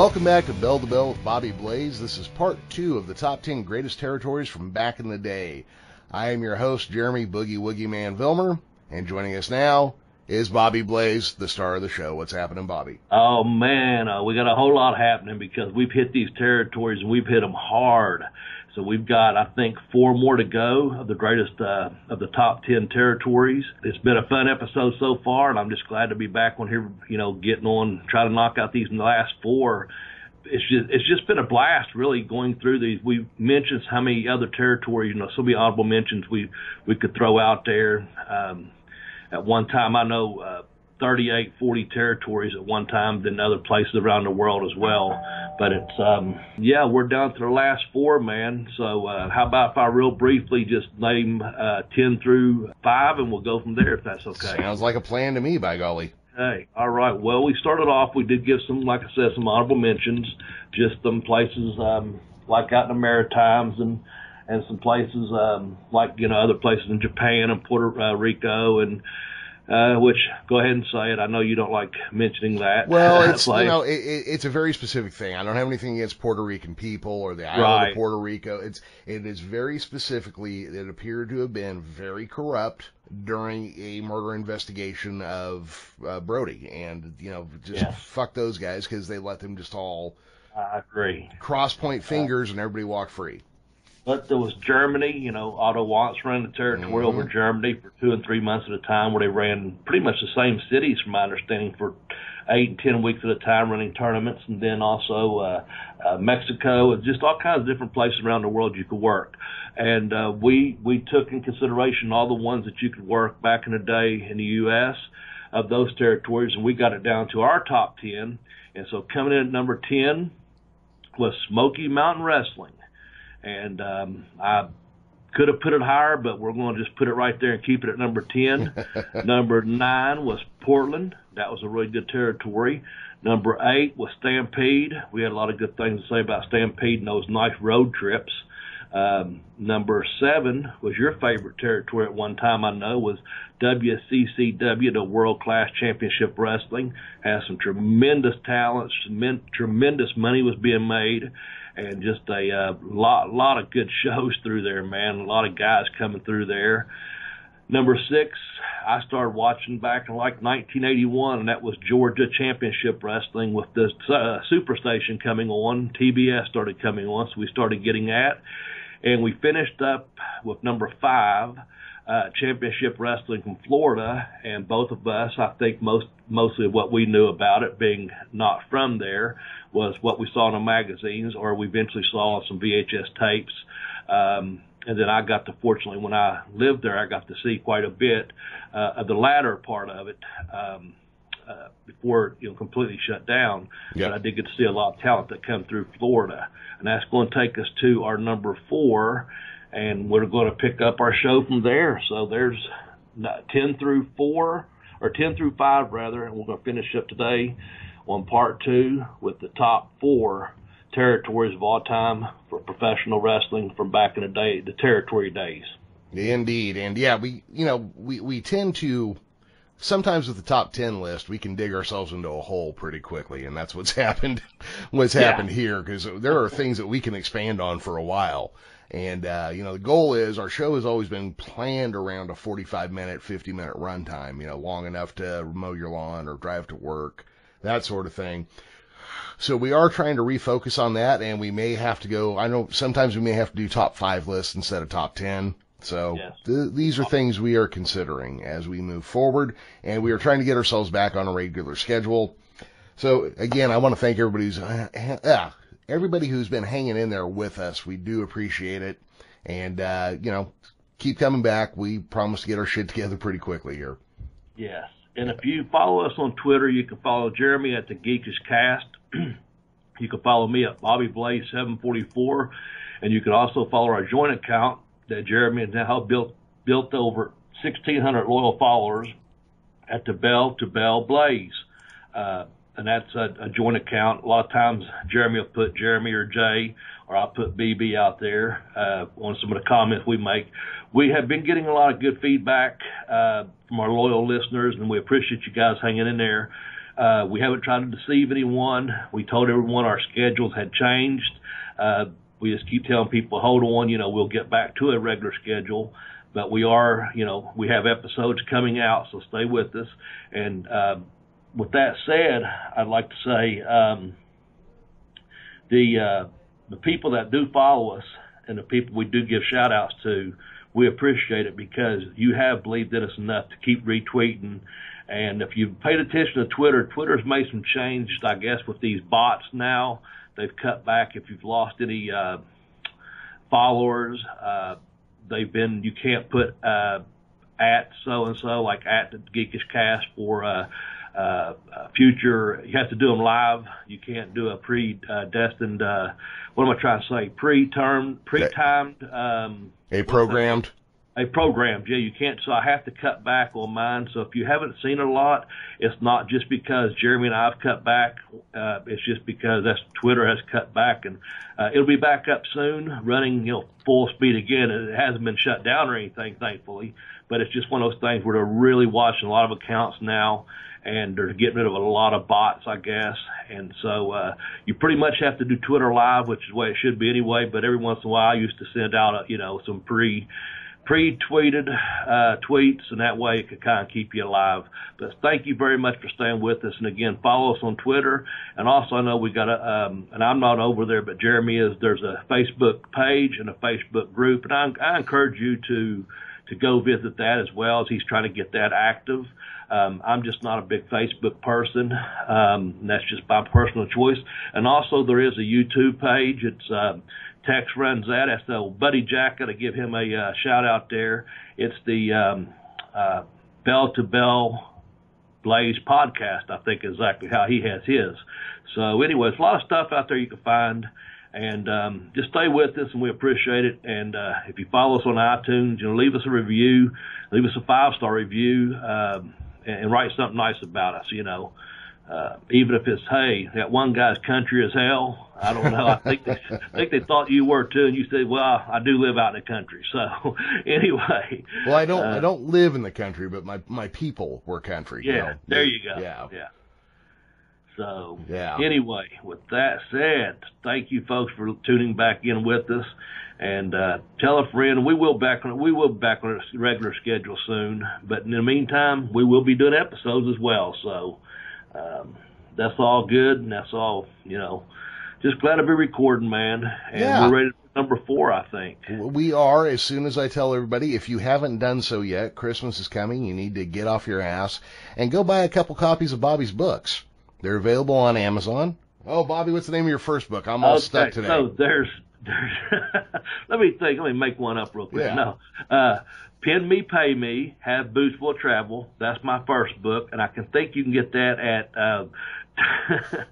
Welcome back to Bell to Bell with Bobby Blaze. This is part two of the top 10 greatest territories from back in the day. I am your host, Jeremy Boogie Woogie Man Vilmur, and joining us now is Bobby Blaze, the star of the show. What's happening, Bobby? Oh man, uh, we got a whole lot happening because we've hit these territories and we've hit them hard. So we've got, I think, four more to go of the greatest uh, of the top ten territories. It's been a fun episode so far, and I'm just glad to be back on here. You know, getting on, trying to knock out these last four. It's just it's just been a blast, really, going through these. We mentioned how many other territories, you know, so many honorable mentions we we could throw out there. Um, at one time, I know uh, 38, 40 territories at one time than other places around the world as well. But it's, um, yeah, we're down to the last four, man. So, uh, how about if I real briefly just name, uh, 10 through 5 and we'll go from there if that's okay. Sounds like a plan to me, by golly. Hey, all right. Well, we started off, we did give some, like I said, some honorable mentions, just some places, um, like out in the Maritimes and, and some places, um, like, you know, other places in Japan and Puerto Rico and, uh, which go ahead and say it. I know you don't like mentioning that. Well, it's you know it, it's a very specific thing. I don't have anything against Puerto Rican people or the island right. of Puerto Rico. It's it is very specifically. It appeared to have been very corrupt during a murder investigation of uh, Brody, and you know just yes. fuck those guys because they let them just all. I agree. Cross point fingers uh, and everybody walk free. But there was Germany, you know, Otto Wanz ran the territory mm-hmm. over Germany for two and three months at a time, where they ran pretty much the same cities, from my understanding, for eight and ten weeks at a time, running tournaments, and then also uh, uh, Mexico, and just all kinds of different places around the world you could work. And uh, we we took in consideration all the ones that you could work back in the day in the U.S. of those territories, and we got it down to our top ten. And so coming in at number ten was Smoky Mountain Wrestling and um, I could have put it higher, but we're going to just put it right there and keep it at number 10. number 9 was Portland. That was a really good territory. Number 8 was Stampede. We had a lot of good things to say about Stampede and those nice road trips. Um, number 7 was your favorite territory at one time, I know, was WCCW, the World Class Championship Wrestling. Has some tremendous talents, tremendous money was being made and just a uh, lot lot of good shows through there, man. A lot of guys coming through there. Number six, I started watching back in like 1981, and that was Georgia Championship Wrestling with the uh, Superstation coming on. TBS started coming on, so we started getting that, and we finished up with number five uh, championship wrestling from Florida, and both of us, I think most mostly what we knew about it, being not from there, was what we saw in the magazines, or we eventually saw on some VHS tapes. Um, and then I got to, fortunately, when I lived there, I got to see quite a bit uh, of the latter part of it. Um, uh, before you know completely shut down. But I did get to see a lot of talent that come through Florida, and that's going to take us to our number four, and we're going to pick up our show from there. So there's 10 through 4, or 10 through 5 rather, and we're going to finish up today on part two with the top four territories of all time for professional wrestling from back in the day, the territory days. Indeed, and yeah, we you know we we tend to sometimes with the top 10 list, we can dig ourselves into a hole pretty quickly. And that's what's happened, what's yeah. happened here. Cause there are things that we can expand on for a while. And, uh, you know, the goal is our show has always been planned around a 45 minute, 50 minute runtime, you know, long enough to mow your lawn or drive to work, that sort of thing. So we are trying to refocus on that and we may have to go, I know sometimes we may have to do top five lists instead of top 10. So yes. th- these are things we are considering as we move forward and we are trying to get ourselves back on a regular schedule. So again, I want to thank everybody who's, uh, uh, everybody who's been hanging in there with us. We do appreciate it. And, uh, you know, keep coming back. We promise to get our shit together pretty quickly here. Yes. And if you follow us on Twitter, you can follow Jeremy at the Geekish Cast. you can follow me at Bobby Blaze 744. And you can also follow our joint account that Jeremy has now built, built over 1,600 loyal followers at the Bell to Bell Blaze. Uh, and that's a, a joint account. A lot of times Jeremy will put Jeremy or Jay, or I'll put BB out there uh, on some of the comments we make. We have been getting a lot of good feedback uh, from our loyal listeners, and we appreciate you guys hanging in there. Uh, we haven't tried to deceive anyone. We told everyone our schedules had changed. We just keep telling people, hold on, you know, we'll get back to a regular schedule. But we are, you know, we have episodes coming out, so stay with us. And uh, with that said, I'd like to say um, the uh, the people that do follow us and the people we do give shout outs to, we appreciate it because you have believed in us enough to keep retweeting. And if you've paid attention to Twitter, Twitter's made some changes, I guess, with these bots now. They've cut back if you've lost any uh, followers. Uh, they've been, you can't put uh, at so and so, like at the Geekish Cast for uh, uh, future. You have to do them live. You can't do a pre-destined. Uh, what am I trying to say? Pre-termed, pre-timed. Um, a programmed. A program. yeah. You can't. So I have to cut back on mine. So if you haven't seen a lot, it's not just because Jeremy and I've cut back. Uh, it's just because that's Twitter has cut back, and uh, it'll be back up soon, running you know full speed again. It hasn't been shut down or anything, thankfully. But it's just one of those things where they're really watching a lot of accounts now and they're getting rid of a lot of bots, I guess. And so uh, you pretty much have to do Twitter Live, which is the way it should be anyway. But every once in a while, I used to send out, a, you know, some pre pre-tweeted uh, tweets, and that way it could kind of keep you alive. But thank you very much for staying with us. And again, follow us on Twitter. And also, I know we got a, um, and I'm not over there, but Jeremy is. There's a Facebook page and a Facebook group, and I, I encourage you to to go visit that as well as he's trying to get that active. Um, I'm just not a big Facebook person. Um, that's just my personal choice. And also, there is a YouTube page. It's uh, Tex runs that. That's the old Buddy Jack. Got to give him a uh, shout out there. It's the um, uh, Bell to Bell Blaze podcast. I think exactly how he has his. So, anyways, a lot of stuff out there you can find. And um, just stay with us, and we appreciate it. And uh, if you follow us on iTunes, you know, leave us a review, leave us a five star review. Um, and, and write something nice about us, you know. Uh, even if it's, hey, that one guy's country as hell. I don't know. I think they, I think they thought you were too, and you said, "Well, I do live out in the country." So, anyway. Well, I don't. Uh, I don't live in the country, but my my people were country. Yeah. You know? There you go. Yeah. Yeah. So, yeah. Anyway, with that said, thank you folks for tuning back in with us and uh, tell a friend. We will back on we will back on a regular schedule soon. But in the meantime, we will be doing episodes as well. So um, that's all good, and that's all you know. Just glad to be recording, man. And yeah. we're ready for number four, I think. We are. As soon as I tell everybody, if you haven't done so yet, Christmas is coming. You need to get off your ass and go buy a couple copies of Bobby's books. They're available on Amazon. Oh, Bobby, what's the name of your first book? I'm all okay, stuck today. So there's let me think. Let me make one up real quick. Yeah. No, uh, Pin Me, Pay Me, Have Boots Will Travel. That's my first book, and I can think you can get that at uh,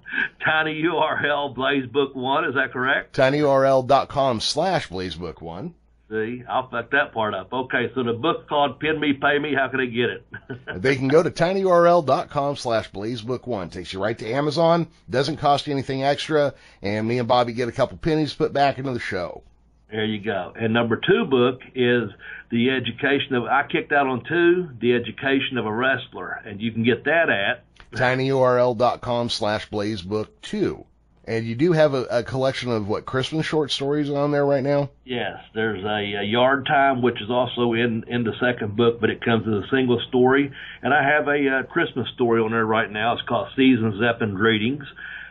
Tiny URL Blaze Book One. Is that correct? TinyURL.com slash Blaze Book One. See, I'll fuck that part up. Okay, so the book called Pin Me, Pay Me, how can they get it? they can go to tinyurl.com slash blazebook1. Takes you right to Amazon, doesn't cost you anything extra, and me and Bobby get a couple pennies put back into the show. There you go. And number two book is The Education of, I kicked out on two, The Education of a Wrestler, and you can get that at tinyurl.com slash blazebook2. And you do have a, a, collection of what Christmas short stories on there right now. Yes, there's a, a, yard time, which is also in in the second book, but it comes as a single story. And I have a, a uh, Christmas story on there right now. It's called Seasons Up and Greetings.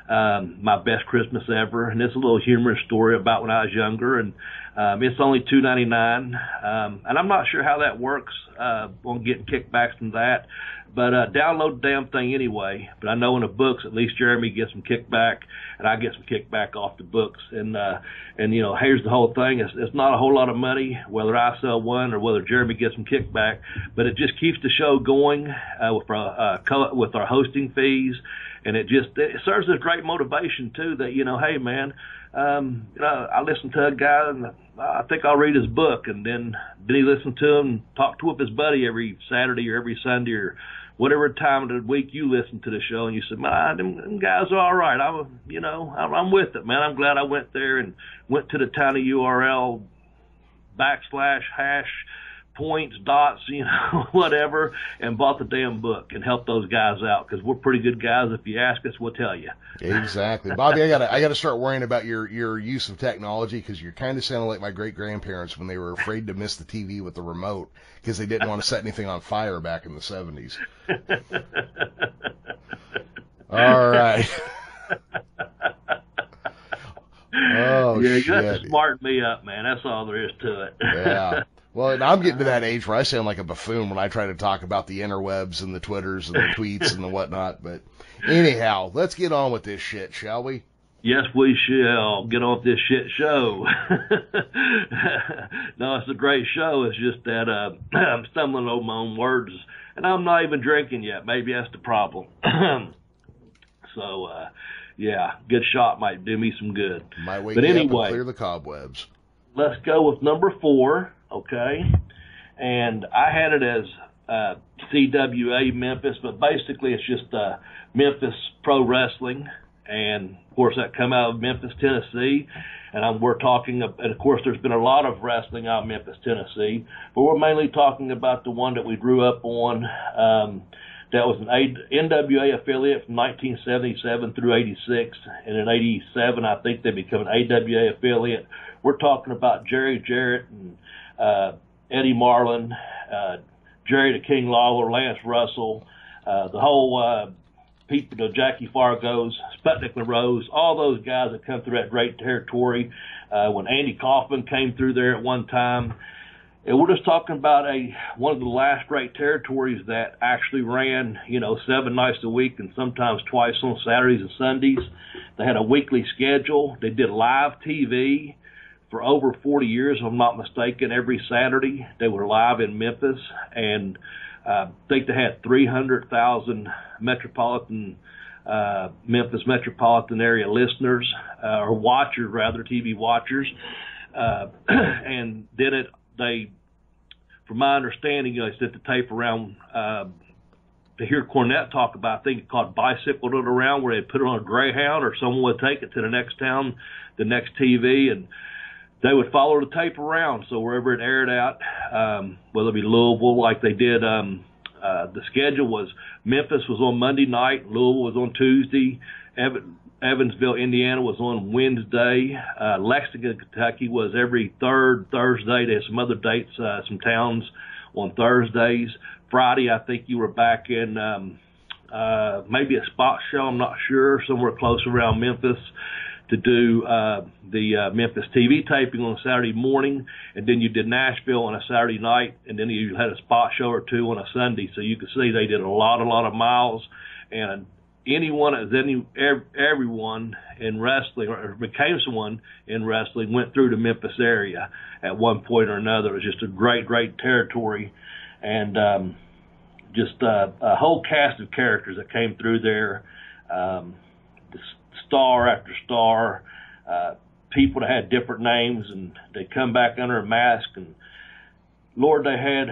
Um, my best Christmas ever, and it's a little humorous story about when I was younger, and um, it's only two ninety nine, um, and I'm not sure how that works uh, on getting kickbacks from that. But uh, download the damn thing anyway. But I know in the books, at least Jeremy gets some kickback, and I get some kickback off the books. And uh, and you know, here's the whole thing: it's, it's not a whole lot of money, whether I sell one or whether Jeremy gets some kickback, but it just keeps the show going uh, with our uh, co- with our hosting fees, and it just it serves as great motivation too. That you know, hey man, um, you know, I listened to a guy and I think I'll read his book, and then then he listened to him talk to with his buddy every Saturday or every Sunday or whatever time of the week you listen to the show, and you said, "Man, them, them guys are all right. I'm, you know, I'm, I'm with it, man. I'm glad I went there and went to the tiny URL backslash hash points, dots, you know, whatever, and bought the damn book and helped those guys out because we're pretty good guys. If you ask us, we'll tell you. Exactly, Bobby. I gotta I gotta start worrying about your your use of technology because you're kind of sounding like my great grandparents when they were afraid to miss the TV with the remote because they didn't want to set anything on fire back in the seventies. All right. Oh, yeah, you shit. got to smarten me up, man. That's all there is to it. yeah. Well, and I'm getting to that age where I sound like a buffoon when I try to talk about the interwebs and the Twitters and the tweets and the whatnot. But anyhow, let's get on with this shit, shall we? Yes, we shall get off this shit show. no, it's a great show. It's just that uh, I'm stumbling over my own words, and I'm not even drinking yet. Maybe that's the problem. so, uh, yeah, good shot might do me some good. Might wake But anyway. clear the cobwebs. let's go with number four, okay? And I had it as uh, CWA Memphis, but basically it's just uh, Memphis Pro Wrestling, and of course that come out of Memphis, Tennessee. And I'm, we're talking, and of course there's been a lot of wrestling out of Memphis, Tennessee, but we're mainly talking about the one that we grew up on. Um, that was an NWA affiliate from 1977 through 86, and in 87 I think they became an AWA affiliate. We're talking about Jerry Jarrett and Eddie Marlin, uh, Jerry the King Lawler, Lance Russell, uh, the whole uh, people, the Jackie Fargos, Sputnik LaRose, all those guys that come through that great territory. Uh, when Andy Kaufman came through there at one time, and we're just talking about a one of the last great territories that actually ran, you know, seven nights a week and sometimes twice on Saturdays and Sundays. They had a weekly schedule. They did live TV for over 40 years, if I'm not mistaken. Every Saturday they were live in Memphis, and uh, I think they had 300,000 metropolitan uh, Memphis metropolitan area listeners uh, or watchers, rather TV watchers. Uh, and then it they, from my understanding, you know, they sent the tape around uh, to hear Cornette talk about. I think called bicycled it around where they'd put it on a Greyhound or someone would take it to the next town, the next TV, and they would follow the tape around. So wherever it aired out, um, whether it be Louisville, like they did, um, uh, the schedule was Memphis was on Monday night, Louisville was on Tuesday, Evan, Evansville, Indiana was on Wednesday, uh, Lexington, Kentucky was every third Thursday. There's some other dates, uh, some towns on Thursdays. Friday, I think you were back in um, uh, maybe a spot show. I'm not sure, somewhere close around Memphis to do uh, the uh, Memphis TV taping on a Saturday morning, and then you did Nashville on a Saturday night, and then you had a spot show or two on a Sunday. So you could see they did a lot, a lot of miles, and anyone, as any ev- everyone in wrestling or became someone in wrestling went through the Memphis area at one point or another. It was just a great, great territory, and um, just uh, a whole cast of characters that came through there. Um, star after star, uh, people that had different names, and they come back under a mask. And Lord, they had,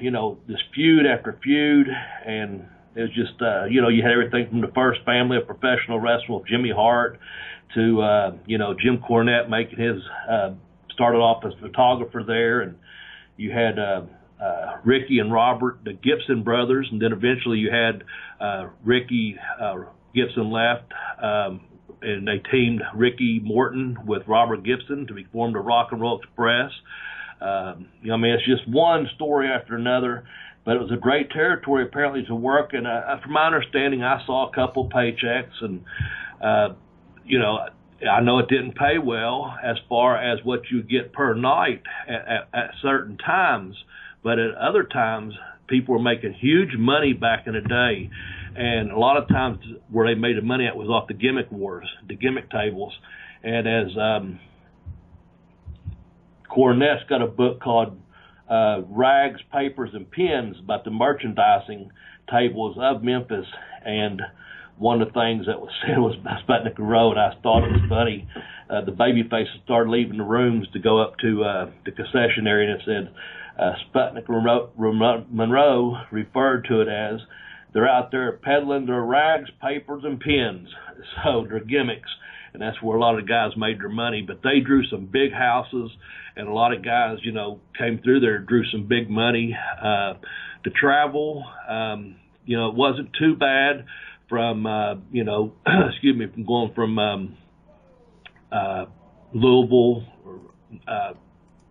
you know, this feud after feud, and it was just, uh, you know, you had everything from the first family of professional wrestling, Jimmy Hart, to, uh, you know, Jim Cornette making his, uh, started off as photographer there, and you had, uh, uh, Ricky and Robert, the Gibson brothers, and then eventually you had uh, Ricky uh, Gibson left, um, and they teamed Ricky Morton with Robert Gibson to be formed the Rock and Roll Express. Um, you know, I mean, it's just one story after another, but it was a great territory apparently to work. And uh, from my understanding, I saw a couple paychecks, and uh, you know, I know it didn't pay well as far as what you get per night at, at, at certain times, but at other times, people were making huge money back in the day. And a lot of times where they made the money at was off the gimmick wars, the gimmick tables. And as um, Cornette's got a book called uh, Rags, Papers, and Pins about the merchandising tables of Memphis. And one of the things that was said was about Sputnik Road. I thought it was funny. Uh, the baby faces started leaving the rooms to go up to uh, the concession area, and it said uh, Sputnik Monroe referred to it as they're out there peddling their rags, papers, and pins. So their gimmicks. and that's where a lot of guys made their money. But they drew some big houses, and a lot of guys, you know, came through there, drew some big money. Uh, to travel, um, you know, it wasn't too bad from, uh, you know, excuse me, from going from um, uh, Louisville, or, uh,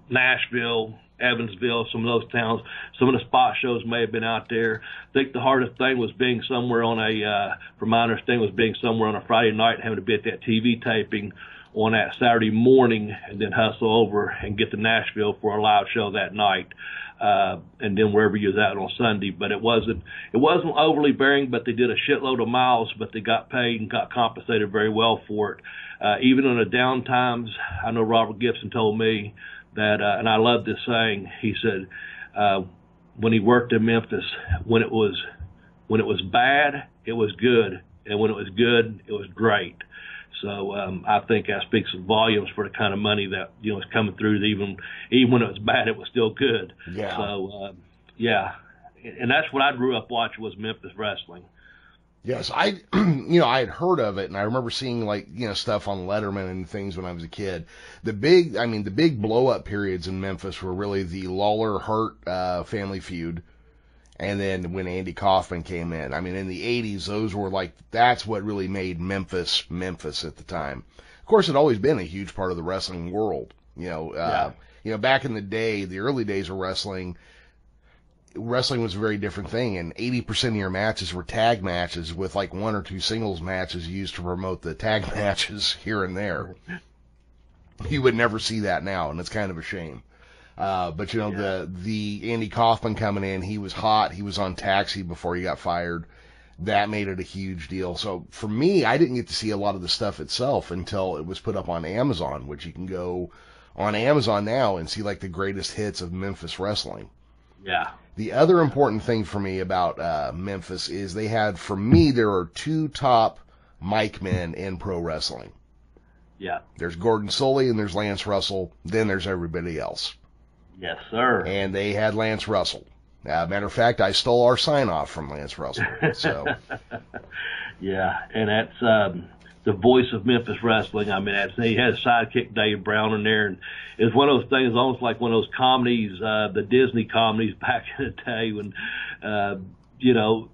Nashville, Evansville, some of those towns. Some of the spot shows may have been out there. I think the hardest thing was being somewhere on a, uh, from my understanding, was being somewhere on a Friday night having to be at that TV taping on that Saturday morning and then hustle over and get to Nashville for a live show that night. Uh, and then wherever you was out on Sunday, but it wasn't, it wasn't overly bearing, but they did a shitload of miles, but they got paid and got compensated very well for it. Uh, even on the down times, I know Robert Gibson told me, that, uh, and I love this saying. He said, uh, when he worked in Memphis, when it was, when it was bad, it was good, and when it was good, it was great. So um, I think that speaks volumes for the kind of money that you know is coming through. Even even when it was bad, it was still good. Yeah. So uh, yeah, and that's what I grew up watching was Memphis wrestling. Yes, I, you know, I had heard of it, and I remember seeing like you know stuff on Letterman and things when I was a kid. The big, I mean, the big blow up periods in Memphis were really the Lawler Hart uh, family feud, and then when Andy Kaufman came in. I mean, in the '80s, those were like that's what really made Memphis Memphis at the time. Of course, it always been a huge part of the wrestling world. You know, uh, Yeah. you know, back in the day, the early days of wrestling wrestling was a very different thing and 80% of your matches were tag matches with like one or two singles matches used to promote the tag matches here and there. You would never see that now and it's kind of a shame. Uh, but you know, the, the Andy Kaufman coming in, he was hot. He was on taxi before he got fired. That made it a huge deal. So for me, I didn't get to see a lot of the stuff itself until it was put up on Amazon, which you can go on Amazon now and see like the greatest hits of Memphis wrestling. Yeah. The other important thing for me about uh, Memphis is they had, for me, there are two top mic men in pro wrestling. Yeah. There's Gordon Solie and there's Lance Russell. Then there's everybody else. Yes, sir. And they had Lance Russell. Uh, matter of fact, I stole our sign off from Lance Russell. So Yeah, and that's um, the voice of Memphis wrestling. I mean, he had a sidekick Dave Brown in there, and it's one of those things, almost like one of those comedies, uh, the Disney comedies back in the day when, uh, you know.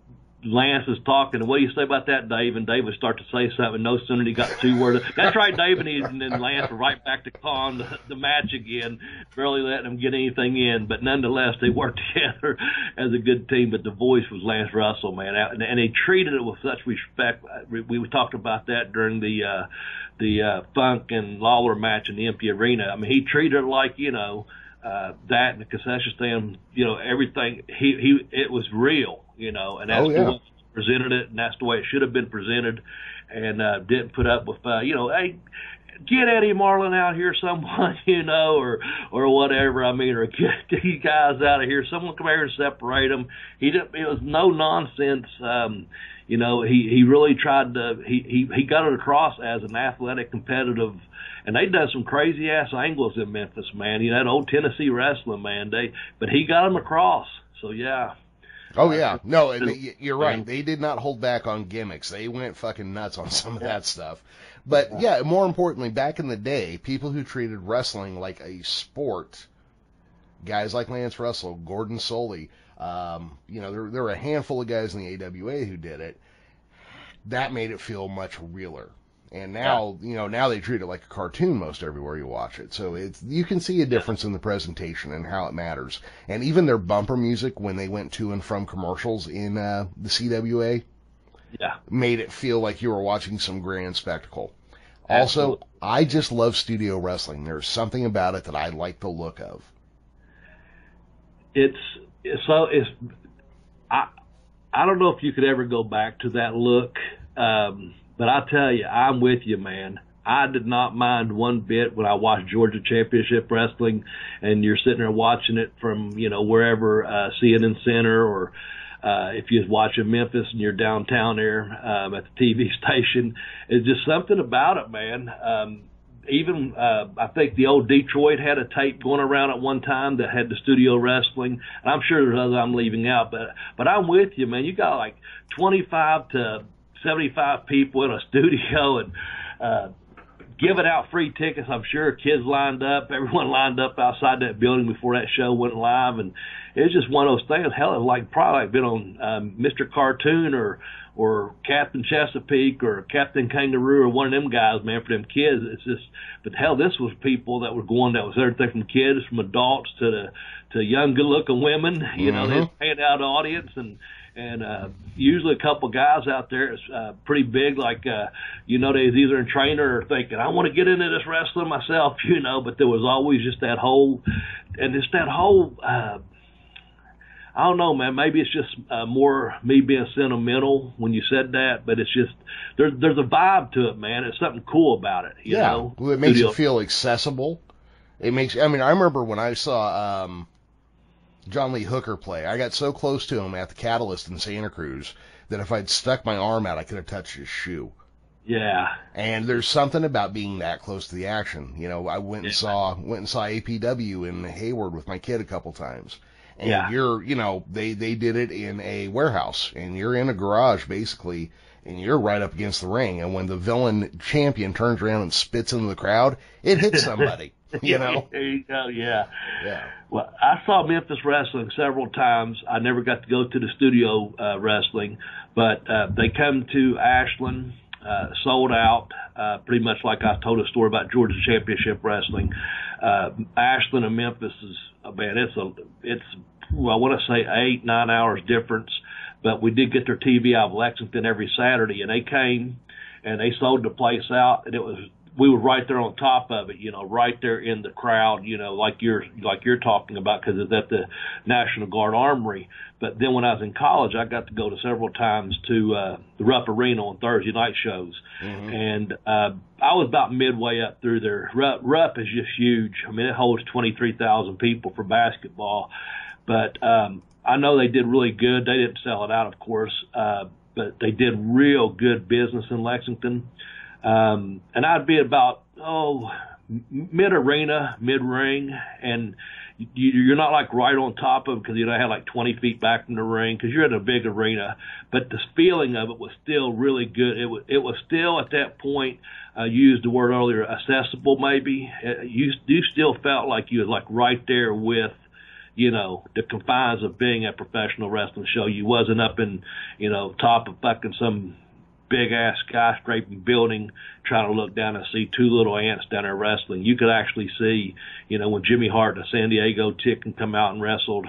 Lance is talking, and what do you say about that, Dave? And Dave would start to say something. No sooner he got two words. That's right, Dave, and, he, and then Lance were right back to calling the, the match again, barely letting him get anything in. But nonetheless, they worked together as a good team. But the voice was Lance Russell, man, and, and he treated it with such respect. We, we talked about that during the uh, the uh, Funk and Lawler match in the empty arena. I mean, he treated it like you know uh, that in the concession stand. You know, everything. He he, it was real. You know, and that's Oh, yeah. the way he presented it, and that's the way it should have been presented, and uh, didn't put up with uh, you know, hey get Eddie Marlin out here, someone, you know, or or whatever. I mean, or get these guys out of here. Someone come here and separate them. He didn't. It was no nonsense. Um, you know, he he really tried to. He he he got it across as an athletic, competitive. And they done some crazy ass angles in Memphis, man. You know that old Tennessee wrestling, man. They, but he got them across. So yeah, Oh yeah, no, and y- you're right. They did not hold back on gimmicks. They went fucking nuts on some of that stuff. But yeah, more importantly, back in the day, people who treated wrestling like a sport, guys like Lance Russell, Gordon Solie, um, you know, there, there were a handful of guys in the AWA who did it. That made it feel much realer. And now, you know, now they treat it like a cartoon most everywhere you watch it. So it's, you can see a difference in the presentation and how it matters. And even their bumper music when they went to and from commercials in, uh, the CWA yeah, made it feel like you were watching some grand spectacle. Also, I just love studio wrestling. There's something about it that I like the look of. it's it's so it's I I don't know if you could ever go back to that look, um, but I tell you, I'm with you, man. I did not mind one bit when I watched Georgia Championship Wrestling, and you're sitting there watching it from you know wherever uh, CNN Center or uh, if you're watching Memphis and you're downtown there um, at the TV station. It's just something about it, man. Um, even uh, I think the old Detroit had a tape going around at one time that had the studio wrestling, and I'm sure there's others I'm leaving out, but but I'm with you, man. You got like 25 to 75 people in a studio, and uh, giving out free tickets. I'm sure kids lined up, everyone lined up outside that building before that show went live, and it was just one of those things. Hell, it like probably like been on um, Mr. Cartoon or or Captain Chesapeake or Captain Kangaroo or one of them guys, man, for them kids. It's just, but hell, this was people that were going. That was everything from kids, from adults to the to young, good-looking women. You mm-hmm. know, they paying out audience and and uh, usually a couple guys out there is uh, pretty big, like uh, you know, they either in trainer or thinking, I want to get into this wrestling myself, you know. But there was always just that whole, and it's that whole. Uh, I don't know, man. Maybe it's just uh, more me being sentimental when you said that, but it's just there's there's a vibe to it, man. It's something cool about it. You yeah, know? well, it makes Studio. it feel accessible. It makes. I mean, I remember when I saw um, John Lee Hooker play. I got so close to him at the Catalyst in Santa Cruz that if I'd stuck my arm out, I could have touched his shoe. Yeah. And there's something about being that close to the action. You know, I went and yeah. saw went and saw APW in Hayward with my kid a couple times. And yeah. you're, you know, they, they did it in a warehouse and you're in a garage basically and you're right up against the ring. And when the villain champion turns around and spits into the crowd, it hits somebody, you know? there you go. Yeah. Yeah. Well, I saw Memphis wrestling several times. I never got to go to the studio, uh, wrestling, but, uh, they come to Ashland, uh, sold out, uh, pretty much like I told a story about Georgia Championship Wrestling. Uh, Ashland and Memphis is, oh man, it's a, it's, well, I want to say eight, nine hours difference, but we did get their TV out of Lexington every Saturday and they came and they sold the place out and it was we were right there on top of it, you know, right there in the crowd, you know, like you're like you're talking about because it's at the National Guard Armory. But then when I was in college, I got to go to several times to uh, the Rupp Arena on Thursday night shows, mm-hmm. and uh, I was about midway up through there. Rupp, Rupp is just huge. I mean, it holds twenty three thousand people for basketball, but um, I know they did really good. They didn't sell it out, of course, uh, but they did real good business in Lexington. Um, and I'd be about, oh, mid arena, mid ring, and you, you're not like right on top of because you don't have like 20 feet back from the ring because you're in a big arena. But the feeling of it was still really good. It was it was still at that point. I uh, used the word earlier, accessible. Maybe uh, you you still felt like you was like right there with you know, the confines of being a professional wrestling show. You wasn't up in, you know, top of fucking some big ass skyscraping building trying to look down and see two little ants down there wrestling. You could actually see, you know, when Jimmy Hart, the San Diego Tick, can come out and wrestled,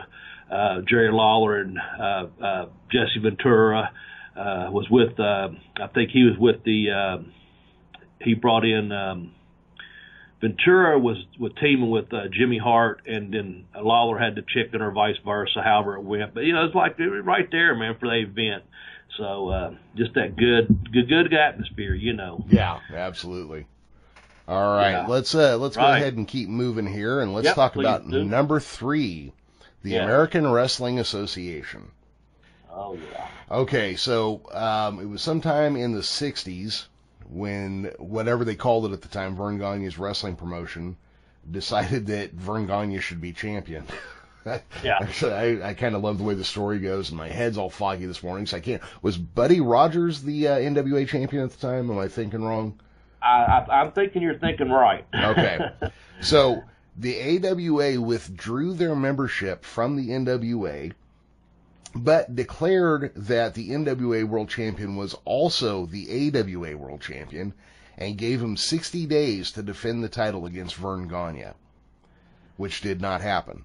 uh, Jerry Lawler and, uh, uh, Jesse Ventura, uh, was with, uh, I think he was with the, uh, he brought in, um, Ventura was was teaming with uh, Jimmy Hart, and then Lawler had the chicken, or vice versa, however it went. But you know, it's like right there, man, for the event. So uh, just that good, good, good atmosphere, you know. Yeah, absolutely. All right, yeah. let's uh, let's right. go ahead and keep moving here, and let's yep, talk about do. number three, the yeah. American Wrestling Association. Oh yeah. Okay, so um, it was sometime in the '60s when whatever they called it at the time, Verne Gagne's wrestling promotion, decided that Verne Gagne should be champion. yeah. Actually, I, I kind of love the way the story goes, and my head's all foggy this morning, so I can't. Was Buddy Rogers the uh, NWA champion at the time? Am I thinking wrong? I, I, I'm thinking you're thinking right. okay. So the AWA withdrew their membership from the NWA, but declared that the NWA World Champion was also the AWA World Champion, and gave him 60 days to defend the title against Verne Gagne, which did not happen.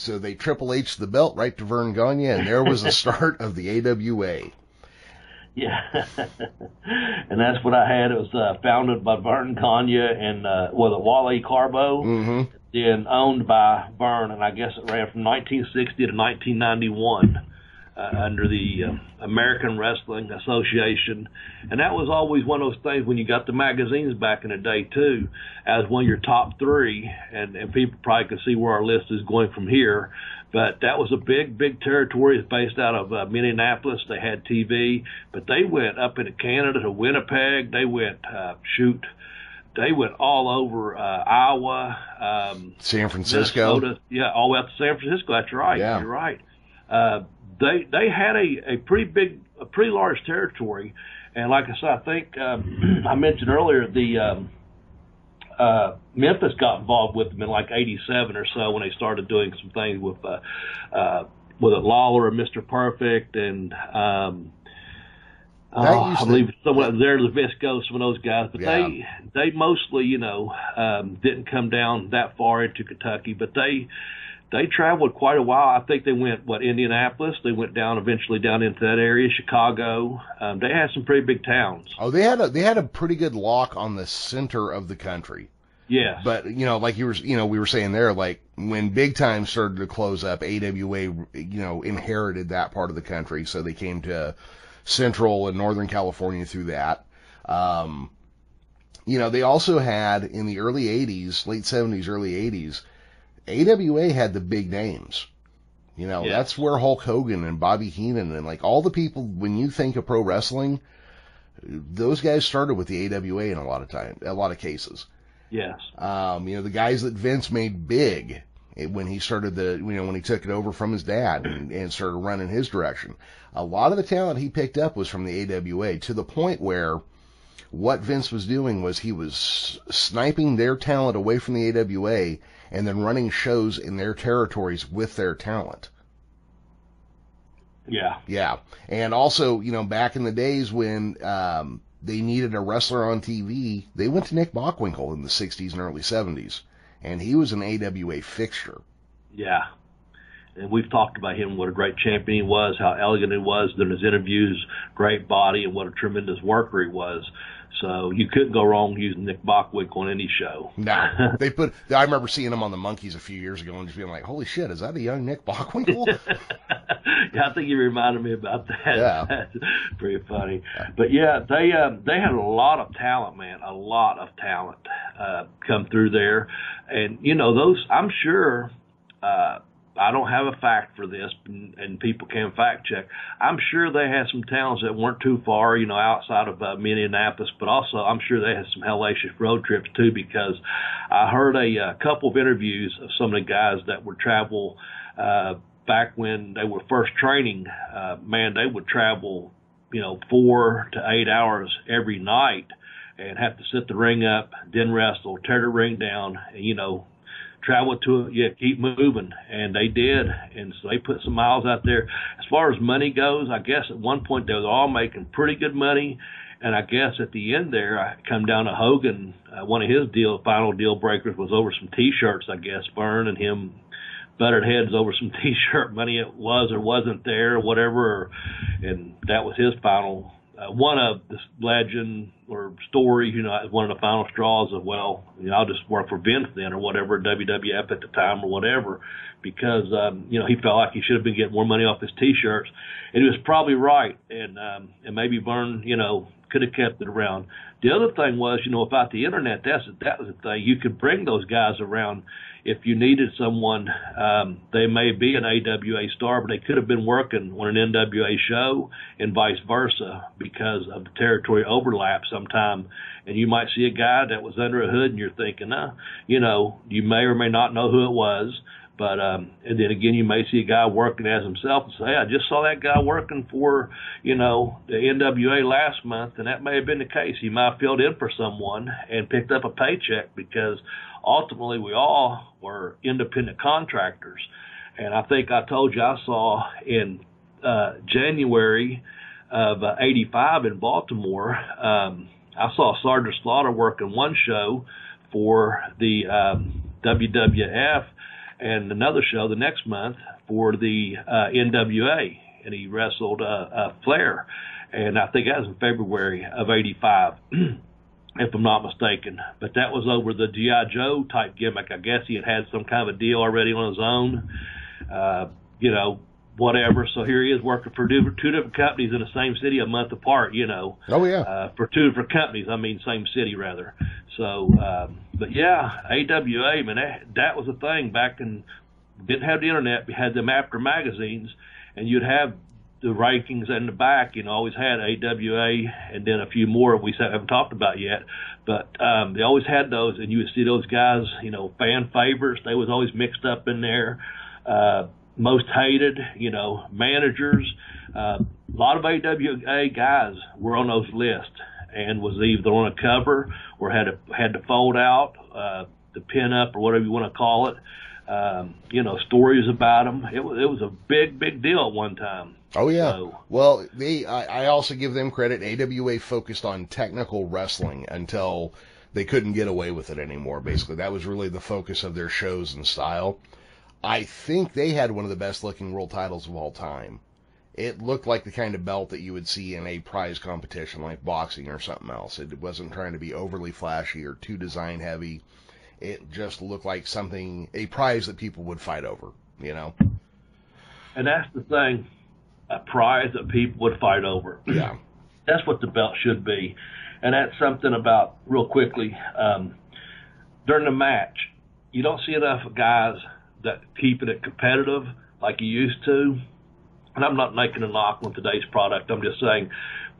So they Triple H the belt right to Verne Gagne, and there was the start of the AWA. Yeah, and that's what I had. It was uh, founded by Verne Gagne and uh, well, Wally Karbo, mm-hmm. then owned by Verne, and I guess it ran from 1960 to 1991 uh, under the uh, American Wrestling Association, and that was always one of those things when you got the magazines back in the day too, as one of your top three, and and people probably can see where our list is going from here. But that was a big, big territory. It's based out of uh, Minneapolis. They had TV, but they went up into Canada to Winnipeg. They went uh, shoot they went all over uh, Iowa, um, San Francisco. Minnesota. Yeah, all the way up to San Francisco. That's right. Yeah. You're right. Uh, they they had a, a pretty big, a pretty large territory, and like I said, I think um, I mentioned earlier the um, uh, Memphis got involved with them in like '87 or so when they started doing some things with uh, uh, with Lawler and Mr. Perfect and um, oh, I believe to, someone there, the Visco, some of those guys, but yeah. they they mostly you know um, didn't come down that far into Kentucky, but they they traveled quite a while. I think they went what Indianapolis. They went down eventually down into that area, Chicago. Um, they had some pretty big towns. Oh, they had a they had a pretty good lock on the center of the country. Yeah. But you know, like you were, you know, we were saying there, like when big time started to close up, AWA, you know, inherited that part of the country, so they came to Central and Northern California through that. Um, you know, they also had in the early 80s, late 70s, early 80s, AWA had the big names. You know, yeah. that's where Hulk Hogan and Bobby Heenan and like all the people, when you think of pro wrestling, those guys started with the AWA in a lot of time, a lot of cases. Yes. Um, you know, the guys that Vince made big when he started the, you know, when he took it over from his dad and, and started running his direction. A lot of the talent he picked up was from the AWA to the point where what Vince was doing was he was sniping their talent away from the AWA and then running shows in their territories with their talent. Yeah. Yeah. And also, you know, back in the days when um, they needed a wrestler on TV, they went to Nick Bockwinkel in the 60s and early 70s. And he was an AWA fixture. Yeah. And we've talked about him, what a great champion he was, how elegant he was in his interviews, great body, and what a tremendous worker he was. So you couldn't go wrong using Nick Bockwinkel on any show. No, they put. I remember seeing him on the Monkees a few years ago and just being like, "Holy shit, is that a young Nick Bockwinkel?" yeah, I think you reminded me about that. Yeah, That's pretty funny. But yeah, they uh, they had a lot of talent, man, a lot of talent uh, come through there, and you know those. I'm sure. Uh, I don't have a fact for this, and, and people can fact check. I'm sure they had some towns that weren't too far, you know, outside of uh, Minneapolis, but also I'm sure they had some hellacious road trips too, because I heard a, a uh, couple of interviews of some of the guys that would travel uh, back when they were first training. Uh, man, they would travel, you know, four to eight hours every night and have to set the ring up, then wrestle, tear the ring down, and, you know, travel to it, yeah, keep moving. And they did. And so they put some miles out there. As far as money goes, I guess at one point they were all making pretty good money. And I guess at the end there, I come down to Hogan. Uh, one of his deal, final deal breakers was over some T-shirts. I guess Verne and him butted heads over some T-shirt money. It was or wasn't there, or whatever. And that was his final uh, one of the legend or story, you know, one of the final straws of, well, you know, I'll just work for Vince then or whatever, WWF at the time or whatever, because, um, you know, he felt like he should have been getting more money off his t-shirts. And he was probably right. And, um, and maybe Verne, you know, could have kept it around. The other thing was, you know, about the internet, that's, that was the thing. You could bring those guys around if you needed someone, um, they may be an AWA star, but they could have been working on an NWA show and vice versa because of the territory overlap sometime. And you might see a guy that was under a hood and you're thinking, uh, you know, you may or may not know who it was. But um, and then again, you may see a guy working as himself and say, hey, "I just saw that guy working for, you know, the NWA last month," and that may have been the case. He might have filled in for someone and picked up a paycheck because ultimately we all were independent contractors. And I think I told you I saw in uh, January of uh, 85 in Baltimore, um, I saw Sergeant Slaughter working one show for the um, WWF and another show the next month for the uh, NWA. And he wrestled uh, uh, Flair. And I think that was in February of 85. if I'm not mistaken. But that was over the GI Joe type gimmick. I guess he had had some kind of a deal already on his own. Uh, you know, whatever. So here he is working for two, two different companies in the same city a month apart. You know. Oh yeah. Uh, for two different companies. I mean, same city rather. So, um, but yeah, AWA man, that, that was a thing back in. Didn't have the internet. We had them Apter magazines, and you'd have the rankings in the back, you know, always had AWA and then a few more we haven't talked about yet. But um, they always had those, and you would see those guys, you know, fan favorites. They was always mixed up in there. Uh, most hated, you know, managers. Uh, a lot of AWA guys were on those lists and was either on a cover or had to had to fold out uh, the pin up or whatever you want to call it. Um, you know, stories about them. It was it was a big big deal at one time. Oh yeah. So, well, they I, I also give them credit. AWA focused on technical wrestling until they couldn't get away with it anymore. Basically, that was really the focus of their shows and style. I think they had one of the best looking world titles of all time. It looked like the kind of belt that you would see in a prize competition like boxing or something else. It wasn't trying to be overly flashy or too design heavy. It just looked like something, a prize that people would fight over, you know? And that's the thing, a prize that people would fight over. Yeah. That's what the belt should be and that's something about real quickly um, during the match. You don't see enough guys that keep it competitive like you used to. And I'm not making a knock on today's product. I'm just saying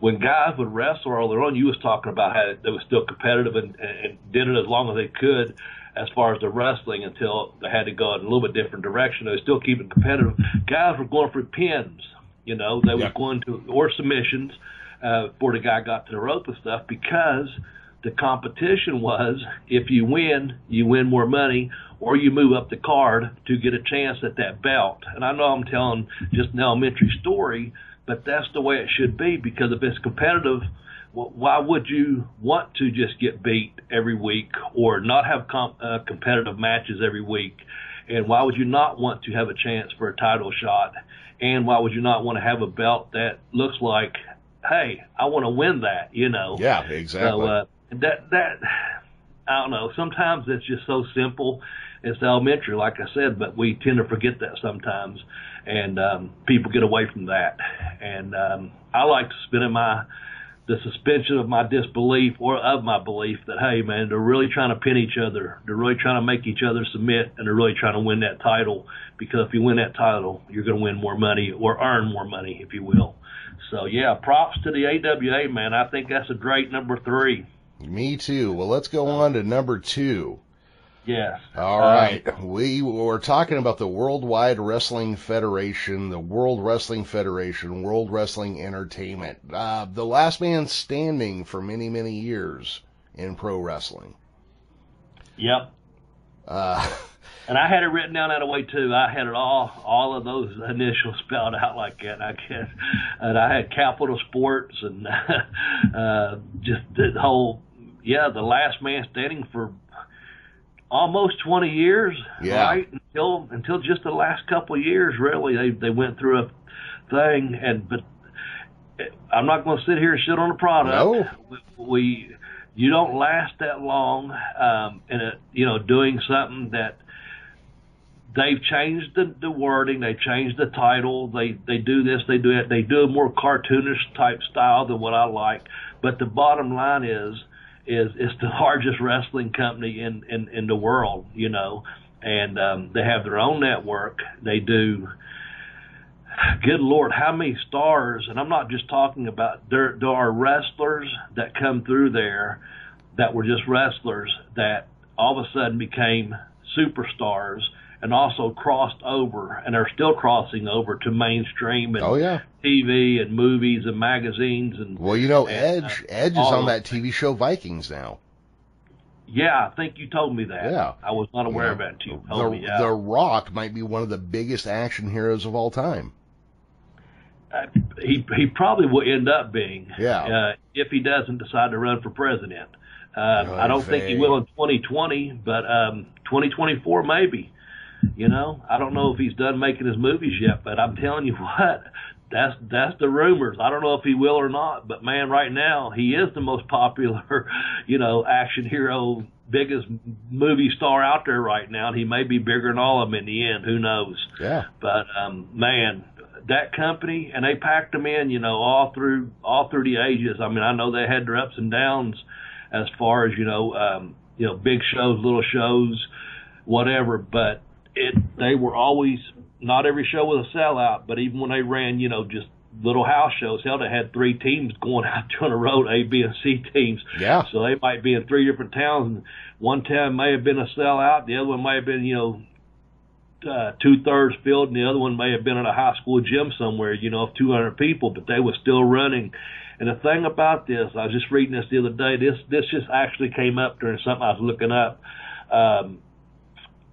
when guys would wrestle earlier on, you was talking about how they were still competitive and, and did it as long as they could as far as the wrestling until they had to go in a little bit different direction. They were still keeping competitive. Guys were going for pins. You know, they yeah. were going to or submissions uh, before the guy got to the rope and stuff because the competition was if you win, you win more money, or you move up the card to get a chance at that belt. And I know I'm telling just an elementary story, but that's the way it should be because if it's competitive, why would you want to just get beat every week or not have com- uh, competitive matches every week? And why would you not want to have a chance for a title shot? And why would you not want to have a belt that looks like hey, I want to win that, you know. Yeah, exactly. So uh, that that I don't know. Sometimes it's just so simple. It's elementary, like I said, but we tend to forget that sometimes, and um, people get away from that. And um, I like to spend in my the suspension of my disbelief or of my belief that hey man they're really trying to pin each other they're really trying to make each other submit and they're really trying to win that title because if you win that title you're going to win more money or earn more money if you will so yeah, props to the AWA man. I think that's a great number three. Me too. Well, let's go on to number two. Yes. All right. We were talking about the Worldwide Wrestling Federation, the World Wrestling Federation, World Wrestling Entertainment, uh, the last man standing for many, many years in pro wrestling. Yep. Uh, and I had it written down that way too. I had it all, all of those initials spelled out like that. I guess, and I had Capital Sports and uh, just the whole, yeah, the last man standing for almost 20 years, yeah. right? Until until just the last couple of years, really, they they went through a thing, and but I'm not going to sit here and shit on the product. No. We, we you don't last that long um, in a you know doing something that they've changed the, the wording, they changed the title, they they do this, they do it, they do a more cartoonish type style than what I like. But the bottom line is is it's the largest wrestling company in in in the world, you know, and um, they have their own network. They do. Good Lord, how many stars? And I'm not just talking about there. There are wrestlers that come through there that were just wrestlers that all of a sudden became superstars and also crossed over and are still crossing over to mainstream and oh, yeah. TV and movies and magazines and well you know and, Edge uh, Edge is on that TV show Vikings now. Yeah, I think you told me that. Yeah, I was not aware yeah. of that. You told the, me. Yeah. The Rock might be one of the biggest action heroes of all time. Uh, he he probably will end up being. Yeah. Uh, if he doesn't decide to run for president. Uh, I don't think he will in 2020, but um, 2024 maybe. You know, I don't know if he's done making his movies yet, but I'm telling you what, that's that's the rumors. I don't know if he will or not, but man, right now he is the most popular, you know, action hero, biggest movie star out there right now. And he may be bigger than all of them in the end. Who knows? Yeah. But um, man, that company and they packed them in, you know, all through all through the ages. I mean, I know they had their ups and downs as far as you know, um, you know, big shows, little shows, whatever, but it they were always not every show was a sellout, but even when they ran, you know, just little house shows, hell, they had three teams going out on the road, A, B, and C teams. Yeah. So they might be in three different towns, and one town may have been a sellout, the other one may have been, you know, uh, two thirds filled, and the other one may have been at a high school gym somewhere, you know, of 200 people, but they were still running. And the thing about this, I was just reading this the other day. This this just actually came up during something I was looking up. Um,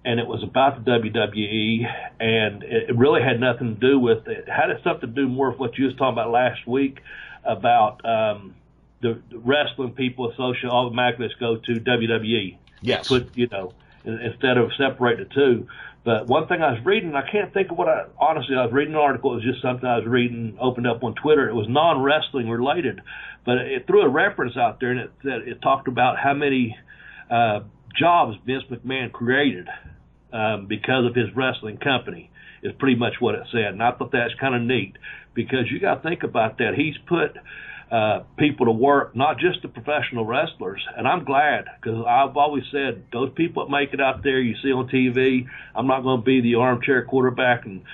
and it was about the WWE, and it really had nothing to do with it. it had something to do more with what you was talking about last week about um, the, the wrestling people associate automatically go to WWE. Yes. Put you know instead of separate the two. But one thing I was reading, I can't think of what I honestly I was reading an article. It was just something I was reading, opened up on Twitter. It was non wrestling related, but it threw a reference out there and it said it talked about how many uh, jobs Vince McMahon created um, because of his wrestling company. Is pretty much what it said, and I thought that's kind of neat because you got to think about that. He's put uh, people to work, not just the professional wrestlers. And I'm glad because I've always said those people that make it out there you see on TV, I'm not going to be the armchair quarterback and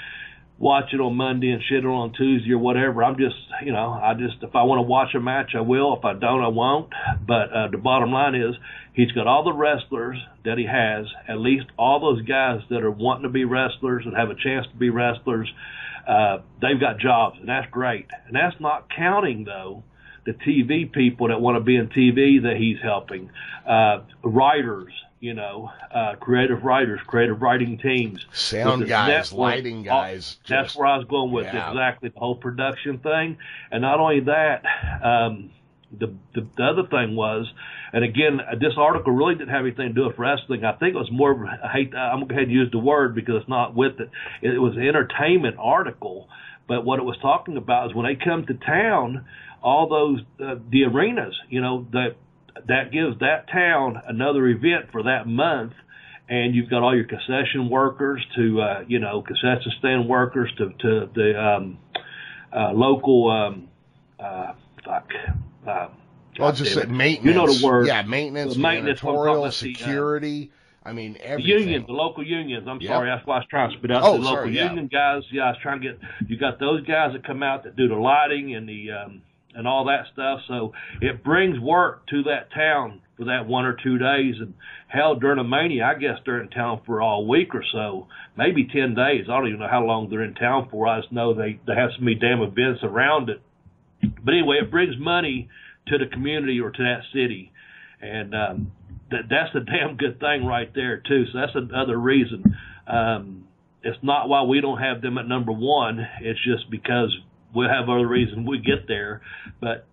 watch it on Monday and shit it on Tuesday or whatever. I'm just, you know, I just, if I want to watch a match, I will. If I don't, I won't. But uh, the bottom line is he's got all the wrestlers that he has, at least all those guys that are wanting to be wrestlers and have a chance to be wrestlers uh, they've got jobs, and that's great. And that's not counting though the TV people that want to be in TV that he's helping, uh, writers, you know, uh, creative writers, creative writing teams, sound guys, network, lighting guys. That's just, where I was going with yeah. exactly the whole production thing. And not only that, um, the, the the other thing was, and again, this article really didn't have anything to do with wrestling. I think it was more. I hate. I'm going to go ahead and use the word because it's not with it. It was an entertainment article, but what it was talking about is when they come to town, all those uh, the arenas. You know that that gives that town another event for that month and you've got all your concession workers to uh, you know concession stand workers to to the um, uh, local um, uh, fuck uh, well, just say maintenance. You know the word. Yeah, maintenance, maintenance, janitorial, security. The, uh, I mean, everything. The unions, the local unions. I'm yep. sorry, that's why I was trying to spit out oh, the local sorry, union yeah. guys. Yeah, I was trying to get. You got those guys that come out that do the lighting and the um, and all that stuff. So it brings work to that town for that one or two days. And hell, during a mania, I guess they're in town for all week or so, maybe ten days. I don't even know how long they're in town for. I just know they they have so many damn events around it but anyway, it brings money to the community or to that city, and um, that that's a damn good thing right there too. So that's another reason. Um, it's not why we don't have them at number one. It's just because we'll have other reasons we get there. But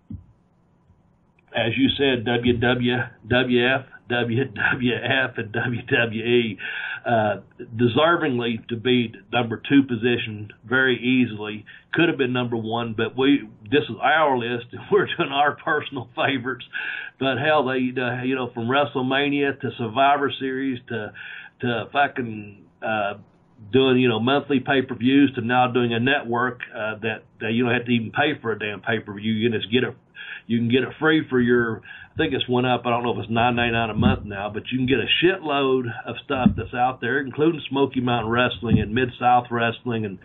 as you said, WWF WWF and WWE uh, deservingly to be number two position very easily. Could have been number one, but we this is our list and we're doing our personal favorites. But hell, they uh, you know from WrestleMania to Survivor Series to to fucking uh, doing you know monthly pay per views to now doing a network uh, that, that you don't have to even pay for a damn pay per view. You can just get it. You can get it free for your I think it's went up. I don't know if it's nine ninety nine a month now, but you can get a shitload of stuff that's out there, including Smoky Mountain Wrestling and Mid South Wrestling and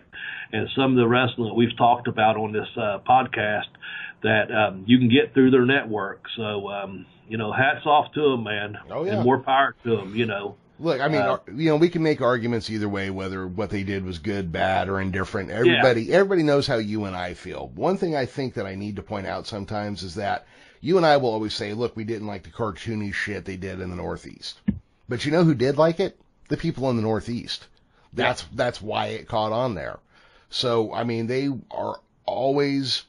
and some of the wrestling that we've talked about on this uh, podcast that um, you can get through their network. So um, you know, hats off to them, man, oh, yeah. and more power to them. You know. Look, I mean, uh, you know, we can make arguments either way, whether what they did was good, bad, or indifferent. Everybody, yeah. everybody knows how you and I feel. One thing I think that I need to point out sometimes is that you and I will always say, look, we didn't like the cartoony shit they did in the Northeast. But you know who did like it? The people in the Northeast. That's yeah. that's why it caught on there. So I mean, they are always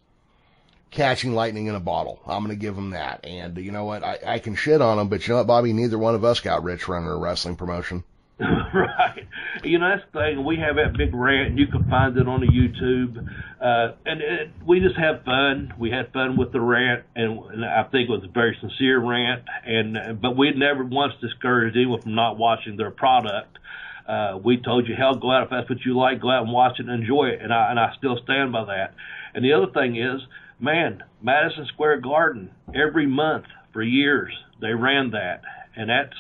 catching lightning in a bottle. I'm going to give him that. And you know what? I, I can shit on him, but you know what, Bobby? Neither one of us got rich running a wrestling promotion. right. You know, that's the thing. We have that big rant, and you can find it on the YouTube. Uh, and it, we just have fun. We had fun with the rant, and, and I think it was a very sincere rant. And but we never once discouraged anyone from not watching their product. Uh, we told you, hell, go out if that's what you like. Go out and watch it and enjoy it. And I and I still stand by that. And the other thing is, man, Madison Square Garden every month for years they ran that, and that's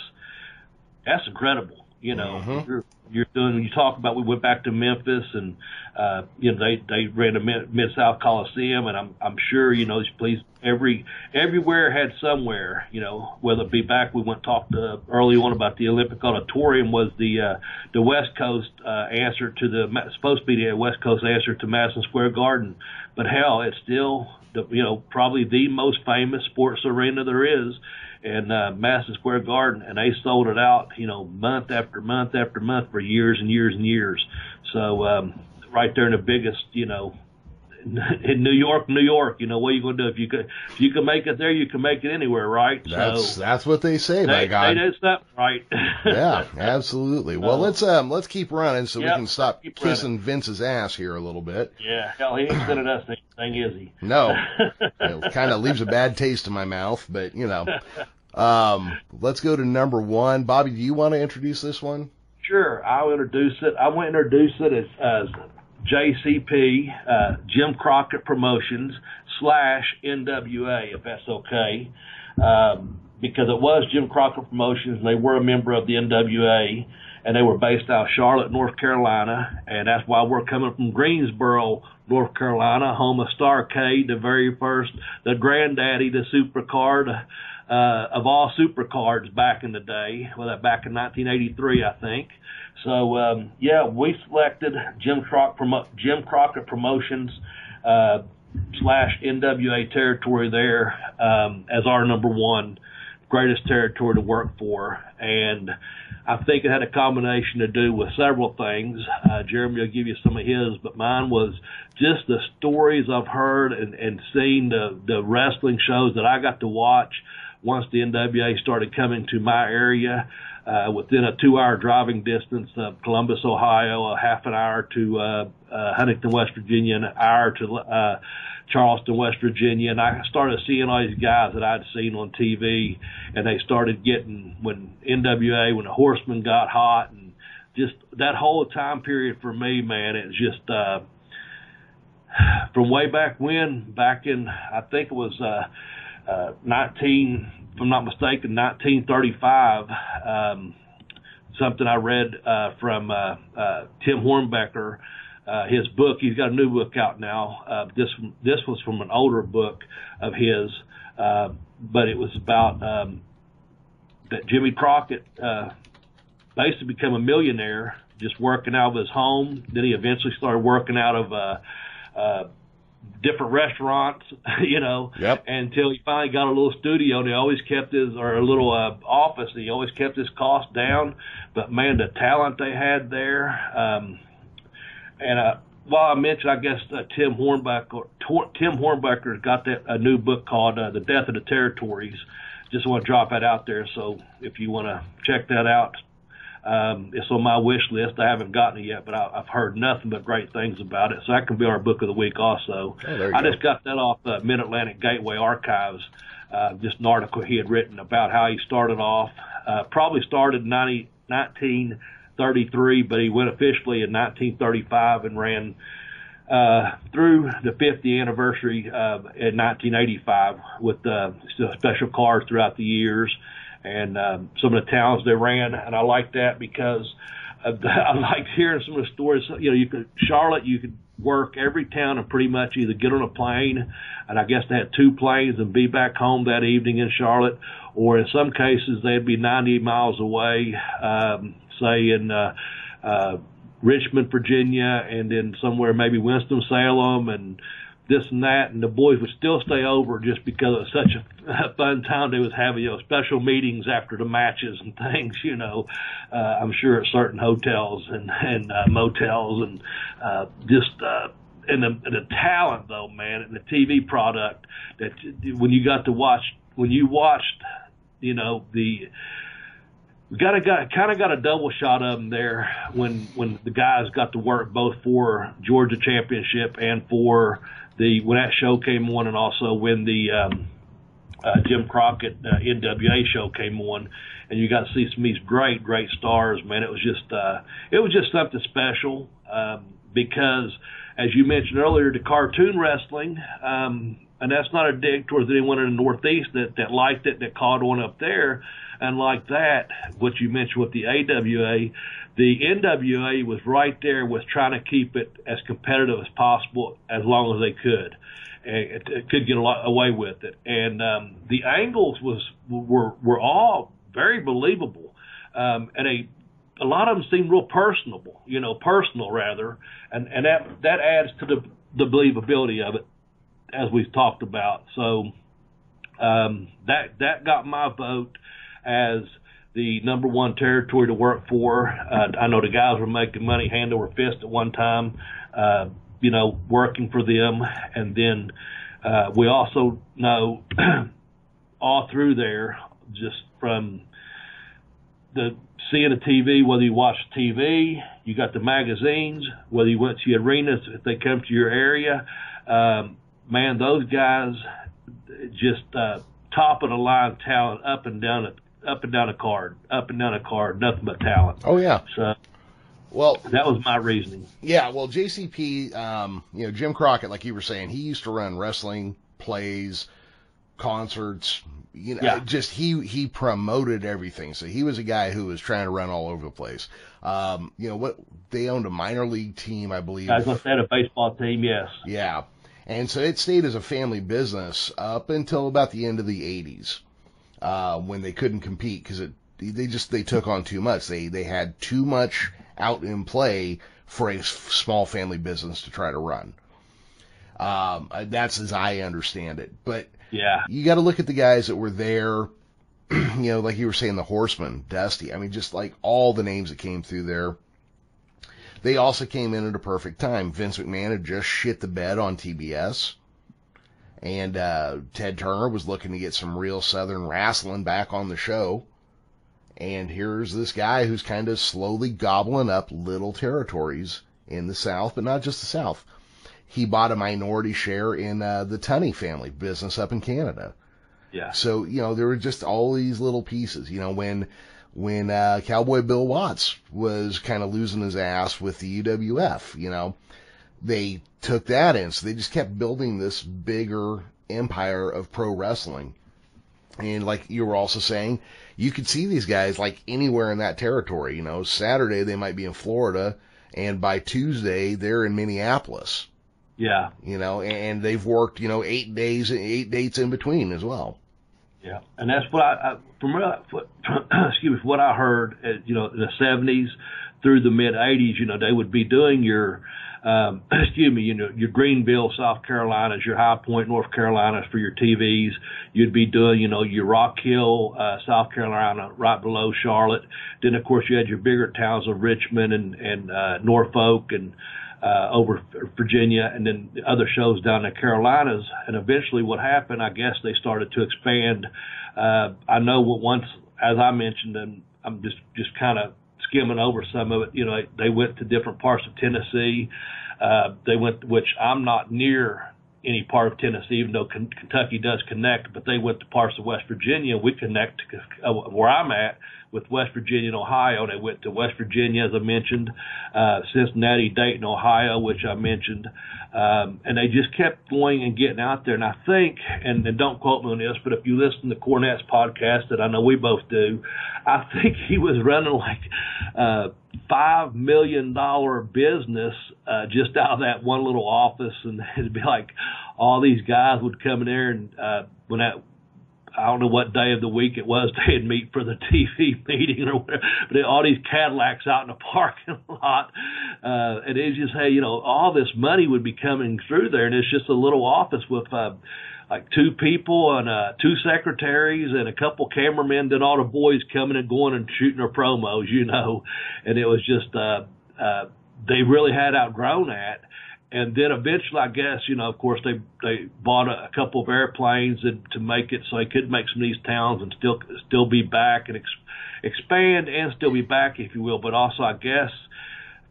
that's incredible you know, mm-hmm. You're, doing. You talk about we went back to Memphis, and uh, you know they they ran a Mid South Coliseum, and I'm I'm sure you know these police every everywhere had somewhere. You know whether it be back we went talked to early on about the Olympic Auditorium was the uh, the West Coast uh, answer to the supposed to be the West Coast answer to Madison Square Garden, but hell, it's still the you know probably the most famous sports arena there is in uh, Madison Square Garden, and they sold it out, you know, month after month after month for years and years and years. So um, right there in the biggest, you know, in New York, New York, you know what are you going to do if you could if you can make it there, you can make it anywhere, right? That's so, that's what they say, they, my God. They did that right. yeah, absolutely. Well, let's um let's keep running so yep, we can stop kissing running. Vince's ass here a little bit. Yeah, hell, he ain't sending us anything, is he? No, it kind of leaves a bad taste in my mouth, but you know. Um, let's go to number one. Bobby, do you want to introduce this one? Sure, I'll introduce it. I want to introduce it as, as JCP, uh, Jim Crockett Promotions slash NWA, if that's okay, um, because it was Jim Crockett Promotions and they were a member of the NWA and they were based out of Charlotte, North Carolina, and that's why we're coming from Greensboro, North Carolina, home of Starcade, the very first, the granddaddy, the supercard uh, of all supercards back in the day. Well, that back in 1983, I think. So um, yeah, we selected Jim, promo- Jim Crockett Promotions uh, slash NWA territory there um, as our number one greatest territory to work for, and I think it had a combination to do with several things. Uh, Jeremy will give you some of his, but mine was just the stories I've heard and, and seen the the wrestling shows that I got to watch once the NWA started coming to my area uh, within a two-hour driving distance of Columbus, Ohio, a half an hour to uh, uh, Huntington, West Virginia, an hour to uh, Charleston, West Virginia, and I started seeing all these guys that I'd seen on TV, and they started getting when NWA, when the Horsemen got hot, and just that whole time period for me, man, it's just uh, from way back when, back in I think it was uh, uh, 19 if I'm not mistaken, 1935. Um, something I read uh, from uh, uh, Tim Hornbaker, uh, his book. He's got a new book out now. Uh, this this was from an older book of his, uh, but it was about um, that Jimmy Crockett uh, basically became a millionaire just working out of his home. Then he eventually started working out of uh, uh, different restaurants, you know, yep. until he finally got a little studio and he always kept his, or a little uh, office, and he always kept his costs down. But man, the talent they had there, um, and uh, while I mentioned, I guess uh, Tim Hornbaker, Tim Hornbaker's got that a new book called uh, "The Death of the Territories." Just want to drop that out there. So if you want to check that out, um, it's on my wish list. I haven't gotten it yet, but I, I've heard nothing but great things about it. So that can be our book of the week also. Oh, I go. just got that off the Mid Atlantic Gateway Archives. Uh, just an article he had written about how he started off. Uh, probably started in 90, 1933, but he went officially in 1935 and ran uh, through the 50th anniversary uh, in 1985 with uh, special cars throughout the years and um, some of the towns they ran, and I like that because the, I liked hearing some of the stories. You know, you could Charlotte, you could work every town and pretty much either get on a plane, and I guess they had two planes, and be back home that evening in Charlotte, or in some cases they'd be 90 miles away, um, say in. Uh, uh, Richmond, Virginia, and then somewhere maybe Winston Salem and this and that, and the boys would still stay over just because it was such a, fun time they was having, you know, special meetings after the matches and things, you know. Uh, I'm sure at certain hotels and and uh, motels and uh, just. Uh, and the, the talent though, man, and the TV product that when you got to watch, when you watched, you know, the we got a got kind of got a double shot of them there when when the guys got to work both for Georgia championship and for the when that show came on, and also when the um, uh, Jim Crockett uh, NWA show came on, and you got to see some of these great, great stars. Man, it was just uh, it was just something special um, because, as you mentioned earlier, the cartoon wrestling. Um, and that's not a dig towards anyone in the Northeast that, that liked it, that caught on up there. And like that, what you mentioned with the AWA, the NWA was right there with trying to keep it as competitive as possible as long as they could. And could get a lot away with it. And um, the angles was were were all very believable. Um, and a a lot of them seemed real personable, you know, personal rather, and and that that adds to the the believability of it. as we've talked about. So um, that that got my vote as the number one territory to work for. Uh, I know the guys were making money hand over fist at one time, uh, you know, working for them, and then uh, we also know all through there, just from the seeing the TV, whether you watch TV, you got the magazines, whether you went to the arenas, if they come to your area, um, man, those guys just uh, top of the line talent up and down a, up and down a card, up and down a card, nothing but talent. Oh yeah. So well, that was my reasoning. Yeah, well, JCP, um, you know, Jim Crockett, like you were saying, he used to run wrestling plays, concerts, you know, Yeah. just he he promoted everything. So he was a guy who was trying to run all over the place. Um, you know what? They owned a minor league team, I believe. I was going a baseball team, yes. Yeah. And so it stayed as a family business up until about the end of the 80s, uh, when they couldn't compete because it, they just, they took on too much. They, they had too much out in play for a small family business to try to run. Um, uh, that's as I understand it. But Yeah. you got to look at the guys that were there. you know, like you were saying, the Horseman, Dusty. I mean, just like all the names that came through there. They also came in at a perfect time. Vince McMahon had just shit the bed on TBS. And, uh, Ted Turner was looking to get some real Southern wrestling back on the show. And here's this guy who's kind of slowly gobbling up little territories in the South, but not just the South. He bought a minority share in, uh, the Tunney family business up in Canada. Yeah. So, you know, there were just all these little pieces, you know, when, when, uh, Cowboy Bill Watts was kind of losing his ass with the UWF, you know, they took that in. So they just kept building this bigger empire of pro wrestling. And like you were also saying, you could see these guys like anywhere in that territory, you know, Saturday they might be in Florida and by Tuesday they're in Minneapolis, Yeah. you know, and they've worked, you know, eight days, eight dates in between as well. Yeah, and that's what I, I from what, excuse me, from what I heard, you know, in the seventies through the mid eighties, you know, they would be doing your, um, excuse me, you know, your Greenville, South Carolinas, your High Point, North Carolina for your TVs. You'd be doing, you know, your Rock Hill, uh, South Carolina, right below Charlotte. Then of course you had your bigger towns of Richmond and and uh, Norfolk and uh, over Virginia, and then the other shows down in the Carolinas. And eventually, what happened? I guess they started to expand. Uh, I know what once, as I mentioned, and I'm just just kind of skimming over some of it. You know, they went to different parts of Tennessee. Uh, they went, which I'm not near any part of Tennessee, even though Ken- Kentucky does connect, but they went to parts of West Virginia. We connect uh, where I'm at with West Virginia and Ohio. They went to West Virginia, as I mentioned, uh, Cincinnati, Dayton, Ohio, which I mentioned. Um, and they just kept going and getting out there. And I think, and, and don't quote me on this, but if you listen to Cornette's podcast that I know we both do, I think he was running like, uh, five million dollar business, uh, just out of that one little office. And it'd be like all these guys would come in there and, uh, when that, I don't know what day of the week it was they had meet for the TV meeting or whatever, but they- all these Cadillacs out in the parking lot. Uh, and it's just, hey, you know, all this money would be coming through there and it's just a little office with, uh, like two people and, uh, two secretaries and a couple cameramen, then all the boys coming and going and shooting their promos, you know, and it was just, uh, uh, they really had outgrown that and then eventually, I guess you know, of course, they they bought a, a couple of airplanes and, to make it so they could make some of these towns and still still be back and ex, expand and still be back, if you will. But also, I guess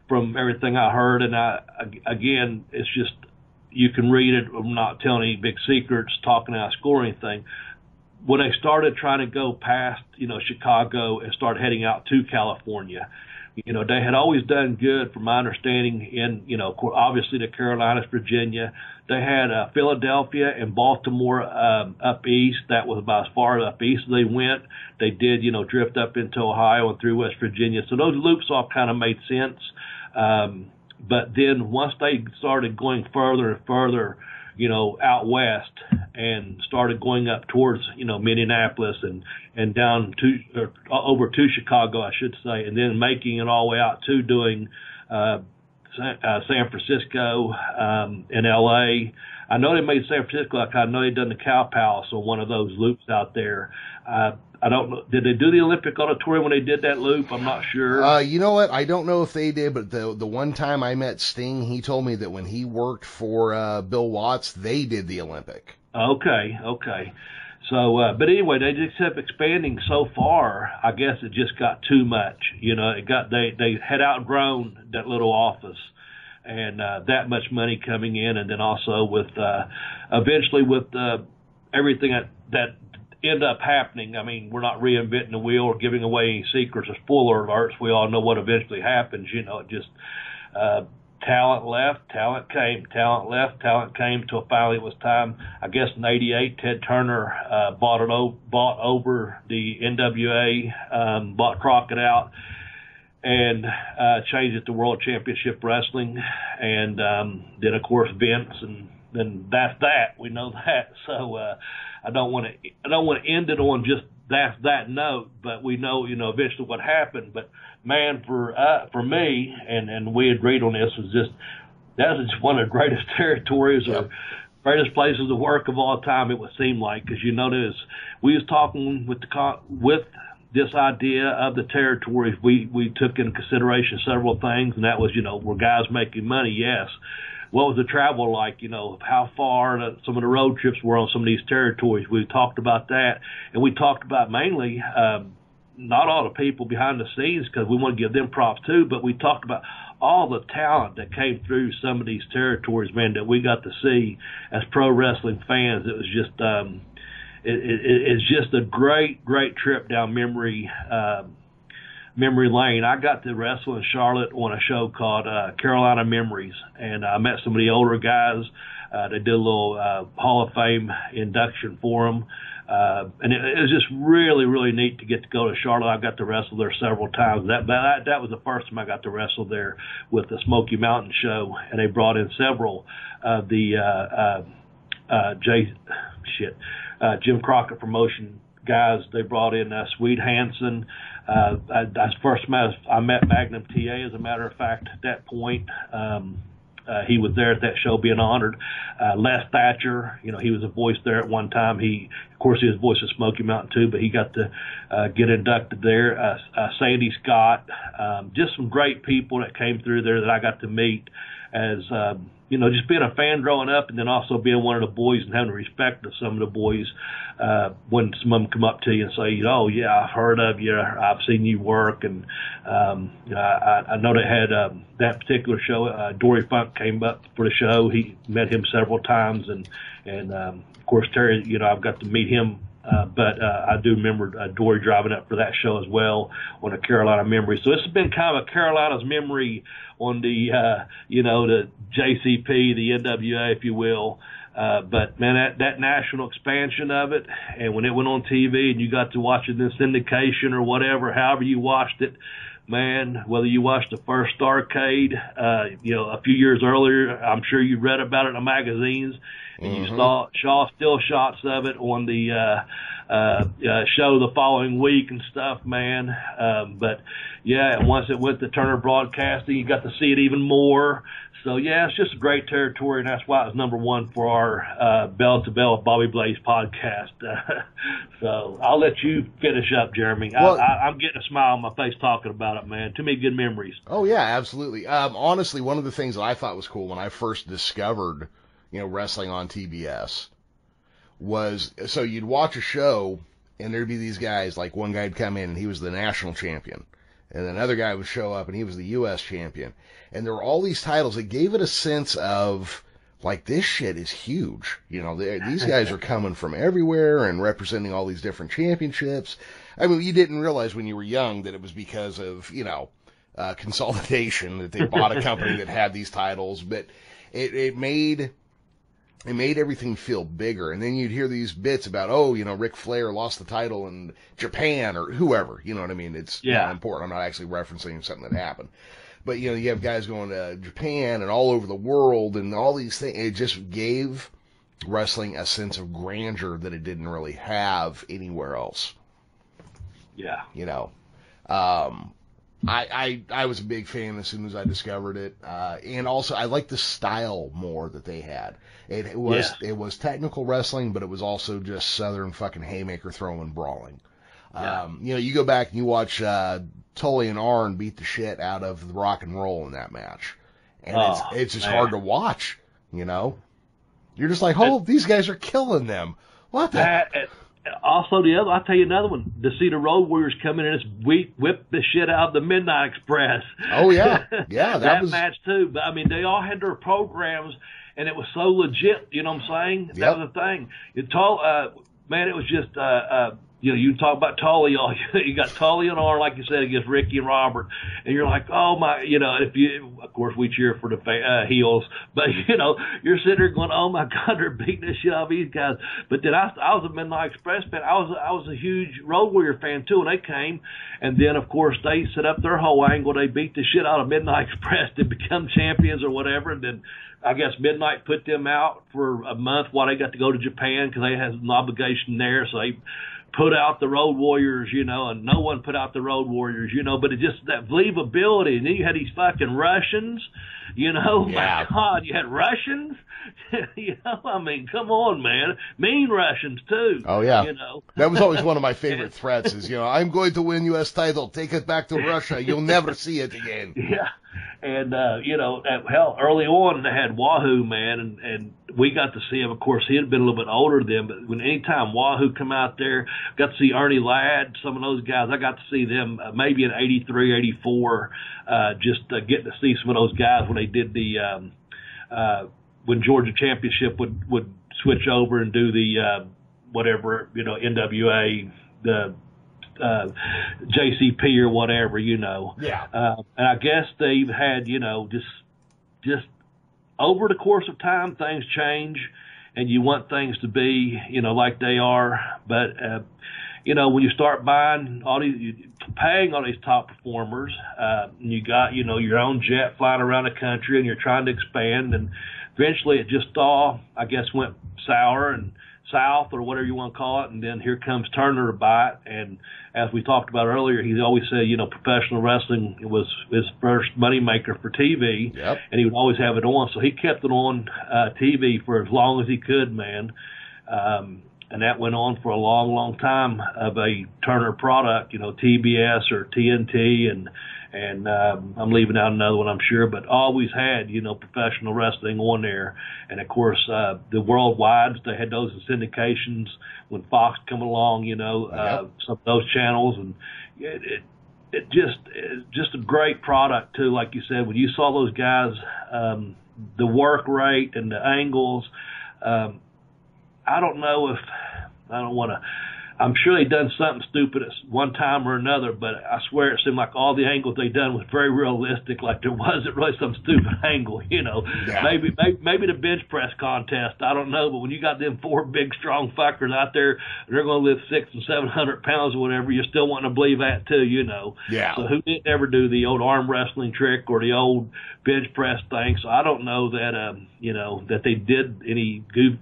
from everything I heard, and I again, it's just you can read it. I'm not telling any big secrets, talking out of school or anything. When they started trying to go past, you know, Chicago and start heading out to California, you know, they had always done good, from my understanding, in, you know, obviously the Carolinas, Virginia. They had uh, Philadelphia and Baltimore um, up east. That was about as far up east as they went. They did, you know, drift up into Ohio and through West Virginia. So those loops all kind of made sense. Um, but then once they started going further and further, you know, out west and started going up towards, you know, Minneapolis and, and down to, or over to Chicago, I should say, and then making it all the way out to doing, uh, uh, San Francisco, um, in L.A. I know they made San Francisco. Like I know they done the Cow Palace on one of those loops out there. Uh, I don't know. Did they do the Olympic Auditorium when they did that loop? I'm not sure. Uh, you know what? I don't know if they did, but the the one time I met Sting, he told me that when he worked for uh, Bill Watts, they did the Olympic. Okay, okay. So, uh, but anyway, they just kept expanding so far. I guess it just got too much. You know, it got they they had outgrown that little office, and uh, that much money coming in, and then also with uh, eventually with uh, everything that that end up happening. I mean, we're not reinventing the wheel or giving away any secrets or spoiler alerts. We all know what eventually happens. You know, it just uh, talent left, talent came, talent left, talent came till finally it was time. I guess in '88, Ted Turner uh, bought it o- bought over the NWA, um, bought Crockett out, and uh, changed it to World Championship Wrestling, and um, then of course Vince, and then that's that. We know that. So uh, I don't want to I don't want to end it on just that that note, but we know you know eventually what happened. But man, for uh, for me, and and we agreed on this was just that was just one of the greatest territories or greatest places to work of all time. It would seem like because you notice we was talking with the with this idea of the territories. We we took into consideration several things, and that was you know were guys making money? Yes what was the travel like, you know, how far the, some of the road trips were on some of these territories. We talked about that, and we talked about mainly um, not all the people behind the scenes because we want to give them props too, but we talked about all the talent that came through some of these territories, man, that we got to see as pro wrestling fans. It was just, um, it, it, it's just a great, great trip down memory, uh, memory lane. I got to wrestle in Charlotte on a show called uh, Carolina Memories, and I met some of the older guys. Uh, they did a little uh, Hall of Fame induction for them. Uh, and it, it was just really, really neat to get to go to Charlotte. I got to wrestle there several times. That that that was the first time I got to wrestle there with the Smoky Mountain show, and they brought in several of the uh, uh, uh, Jay, shit, uh, Jim Crockett promotion guys. They brought in uh, Swede Hansen. Uh, I, I first met I met Magnum TA as a matter of fact at that point. Um, uh, he was there at that show being honored. Uh, Les Thatcher, you know, he was a voice there at one time. He, of course, he was voice of Smoky Mountain too, but he got to uh, get inducted there. Uh, uh, Sandy Scott, um, just some great people that came through there that I got to meet as, uh, you know, just being a fan growing up and then also being one of the boys and having respect of some of the boys, uh, when some of them come up to you and say, oh yeah, I've heard of you, I've seen you work. And, um, I, I know they had, um, that particular show, uh, Dory Funk came up for the show. He met him several times and, and, um, of course, Terry, you know, I've got to meet him uh, but uh, I do remember uh, Dory driving up for that show as well on a Carolina memory. So it's been kind of a Carolina's memory on the, uh, you know, the JCP, the NWA, if you will. Uh, but man, that, that national expansion of it, and when it went on TV and you got to watch it in syndication or whatever, however you watched it, man, whether you watched the first Starcade, uh, you know, a few years earlier, I'm sure you read about it in the magazines, and mm-hmm. you saw saw still shots of it on the uh, uh, uh, show the following week and stuff, man. Um, but yeah, once it went to Turner Broadcasting, you got to see it even more. So yeah, it's just a great territory, and that's why it was number one for our uh, Bell to Bell Bobby Blaze podcast. so I'll let you finish up, Jeremy. Well, I, am getting a smile on my face talking about it, man. Too many good memories. Oh yeah, absolutely. Um, honestly, one of the things that I thought was cool when I first discovered, you know, wrestling on TBS was so you'd watch a show and there'd be these guys like one guy'd come in and he was the national champion and another guy would show up and he was the U.S. champion. And there were all these titles that gave it a sense of like this shit is huge. You know, these guys are coming from everywhere and representing all these different championships. I mean, you didn't realize when you were young that it was because of you know uh, consolidation that they bought a company that had these titles, but it it made it made everything feel bigger. And then you'd hear these bits about, oh, you know, Ric Flair lost the title in Japan or whoever. You know what I mean? It's yeah. not important. I'm not actually referencing something that happened. But, you know, you have guys going to Japan and all over the world and all these things. It just gave wrestling a sense of grandeur that it didn't really have anywhere else. Yeah. You know, um, I, I I was a big fan as soon as I discovered it, uh, and also I liked the style more that they had. It, it was Yeah. it was technical wrestling, but it was also just southern fucking haymaker throwing brawling. Yeah. Um, you know, you go back and you watch uh, Tully and Arn beat the shit out of the rock and roll in that match, and Oh, it's it's just man. hard to watch. You know, you're just like, oh, these guys are killing them. What the? That and also the other, I'll tell you another one. To see the Road Warriors coming in and just whip, whip the shit out of the Midnight Express. Oh, yeah. Yeah, that that was- match too. But I mean, they all had their programs, and it was so legit. You know what I'm saying? Yep. That was the thing. It told, uh, man, it was just, uh, uh, you know, you talk about Tully, you got Tully and Arn, like you said, against Ricky and Robert, and you're like, oh my, you know, if you, of course, we cheer for the uh, heels, but you know, you're sitting there going, oh my God, they're beating the shit out of these guys. But then I, I was a Midnight Express fan. I was, I was a huge Road Warrior fan too, and they came, and then of course they set up their whole angle. They beat the shit out of Midnight Express to become champions or whatever, and then. I guess Midnight put them out for a month while they got to go to Japan because they had an obligation there. So they put out the Road Warriors, you know, and no one put out the Road Warriors, you know, but it just that believability. And then you had these fucking Russians, you know, Yeah. my God, you had Russians, you know, I mean, come on, man, mean Russians too. Oh, yeah. you know, That was always one of my favorite threats is, you know, I'm going to win U.S. title, take it back to Russia, you'll never see it again. Yeah, and uh, you know, at, hell, early on they had Wahoo man, and and we got to see him. Of course, he had been a little bit older then, but when any time Wahoo come out there, got to see Ernie Ladd, some of those guys. I got to see them uh, maybe in '83, '84, uh, just uh, getting to see some of those guys when they did the um, uh, when Georgia Championship would would switch over and do the uh, whatever you know NWA the uh, JCP or whatever you know. Yeah. Uh, and I guess they've had, you know, just just over the course of time, things change, and you want things to be, you know, like they are. But uh, you know, when you start buying all these, paying all these top performers, uh, and you got, you know, your own jet flying around the country, and you're trying to expand, and eventually it just all, I guess, went sour and south or whatever you want to call it. And then here comes Turner to buy it. And as we talked about earlier, he always said, you know, professional wrestling was his first money maker for TV. Yep. And he would always have it on. So he kept it on uh, TV for as long as he could, man. Um, and that went on for a long, long time of a Turner product, you know, TBS or TNT and and um, I'm leaving out another one, I'm sure, but always had, you know, professional wrestling on there. And of course, uh, the worldwide, they had those in syndications when Fox come along, you know, uh, Yep. some of those channels, and it, it, it just, it's just a great product too. Like you said, when you saw those guys, um, the work rate and the angles, um, I don't know if I don't want to. I'm sure they done something stupid at one time or another, but I swear it seemed like all the angles they done was very realistic. Like there wasn't really some stupid angle, you know. Yeah. Maybe, maybe maybe the bench press contest. I don't know, but when you got them four big strong fuckers out there, they're going to lift six and seven hundred pounds or whatever. You still want to believe that too, you know. Yeah. So who didn't ever do the old arm wrestling trick or the old bench press thing? So I don't know that um you know that they did any goof,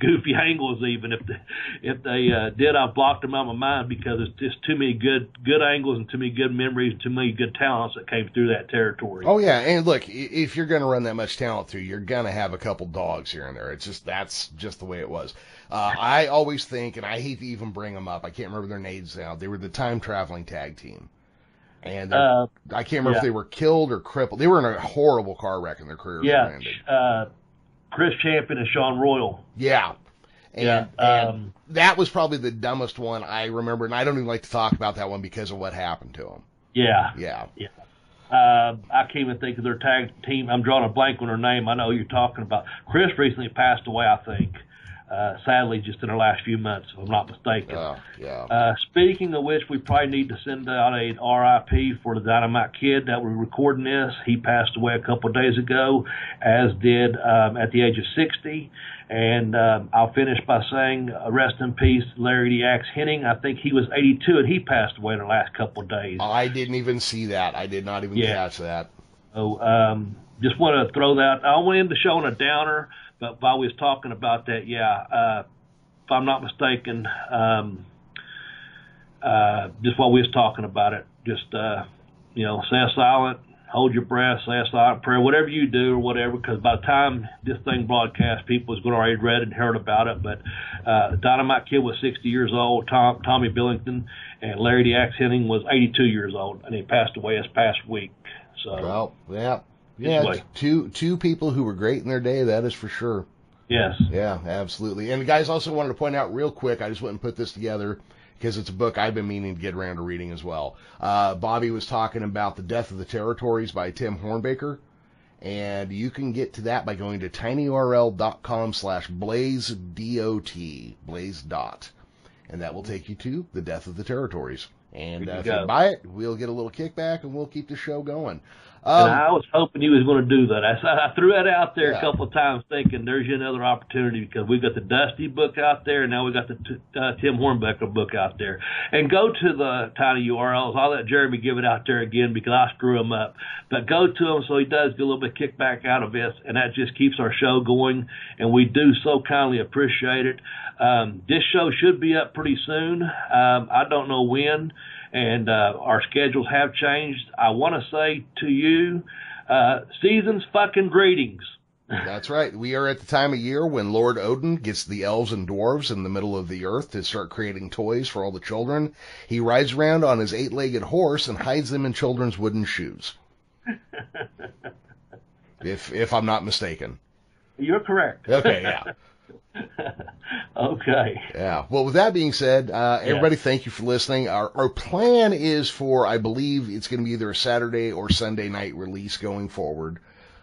goofy angles even if they, if they uh, did I blocked them out of my mind because it's just too many good good angles and too many good memories and too many good talents that came through that territory. Oh yeah, and look, if you're going to run that much talent through, you're going to have a couple dogs here and there. It's just that's just the way it was. Uh, I always think, and I hate to even bring them up. I can't remember their names now. They were the time traveling tag team, and Uh, I can't remember if they were killed or crippled. They were in a horrible car wreck in their career. yeah, uh, Chris Champion and Sean Royal. Yeah. And, Yeah, and um, that was probably the dumbest one I remember, and I don't even like to talk about that one because of what happened to him. Yeah, Yeah. Uh, I can't even think of their tag team. I'm drawing a blank on their name. I know you're talking about. Chris recently passed away, I think. Uh, sadly, just in the last few months, if I'm not mistaken. Uh, yeah. Uh, speaking of which, we probably need to send out a RIP for the Dynamite Kid that we're recording this. He passed away a couple of days ago, as did um, at the age of 60. And um, I'll finish by saying, uh, rest in peace, Larry the Axe Hennig. I think he was 82 and he passed away in the last couple of days. I didn't even see that. I did not even Yeah. catch that. So um, just want to throw that. I went into the show on a downer, but while we was talking about that, yeah, uh, if I'm not mistaken, um, uh, just while we was talking about it, just uh, you know, say a silent, hold your breath, say a silent prayer, whatever you do or whatever, because by the time this thing broadcast, people is going to already read and heard about it. But uh, Dynamite Kid was 60 years old. Tom, Tommy Billington and Larry the Axe Hennig was 82 years old, and he passed away this past week. So, well, yeah, yeah, two two people who were great in their day. That is for sure. Yes. Yeah, absolutely. And guys, also wanted to point out real quick. I just went and put this together because it's a book I've been meaning to get around to reading as well. Uh, Bobby was talking about The Death of the Territories by Tim Hornbaker. And you can get to that by going to tinyurl.com slash blaze D-O-T, blaze dot. And that will take you to The Death of the Territories. And uh, if you buy it, we'll get a little kickback and we'll keep the show going. Um, and I was hoping he was going to do that. I, I threw that out there yeah. a couple of times, thinking there's another opportunity because we've got the Dusty book out there, and now we've got the uh, Tim Hornbaker book out there. And go to the tiny URLs. I'll let Jeremy give it out there again because I screw him up. But go to him so he does get a little bit kickback out of this, and that just keeps our show going. And we do so kindly appreciate it. Um, this show should be up pretty soon. Um, I don't know when and uh, our schedules have changed. I want to say to you, uh, season's fucking greetings. That's right. We are at the time of year when Lord Odin gets the elves and dwarves in the middle of the earth to start creating toys for all the children. He rides around on his eight-legged horse and hides them in children's wooden shoes. if if I'm not mistaken. You're correct. Okay, yeah. okay. Yeah. Well, with that being said, uh, everybody, yeah. thank you for listening. Our, our plan is for, I believe it's going to be either a Saturday or Sunday night release going forward.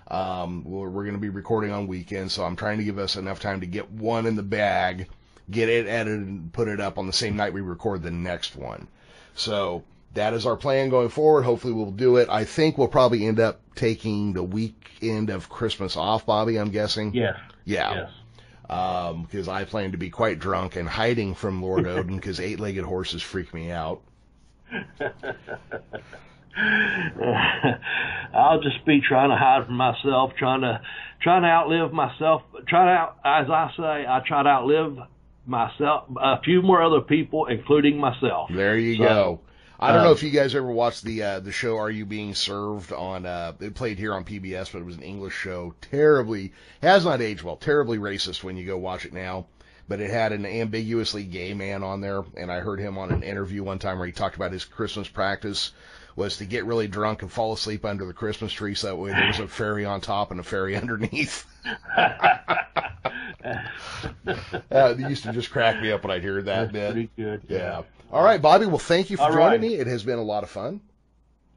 Um, we're, we're going to be recording on weekends, so I'm trying to give us enough time to get one in the bag, get it edited, and put it up on the same night we record the next one. So that is our plan going forward. Hopefully we'll do it. I think we'll probably end up taking the weekend of Christmas off, Bobby, I'm guessing. Yeah. Yeah. Yes because um, I plan to be quite drunk and hiding from Lord Odin because eight-legged horses freak me out. I'll just be trying to hide from myself, trying to trying to outlive myself. Try to out, as I say, I try to outlive myself, a few more other people, including myself. There you so, go. I don't know um, if you guys ever watched the uh, the show Are You Being Served on uh it played here on PBS, but it was an English show. Terribly has not aged well. Terribly racist when you go watch it now. But it had an ambiguously gay man on there, and I heard him on an interview one time where he talked about his Christmas practice was to get really drunk and fall asleep under the Christmas tree so that way there was a fairy on top and a fairy underneath. uh, it used to just crack me up when I'd hear that That's bit. Pretty good. Yeah. All right, Bobby. Well, thank you for All joining right. me. It has been a lot of fun.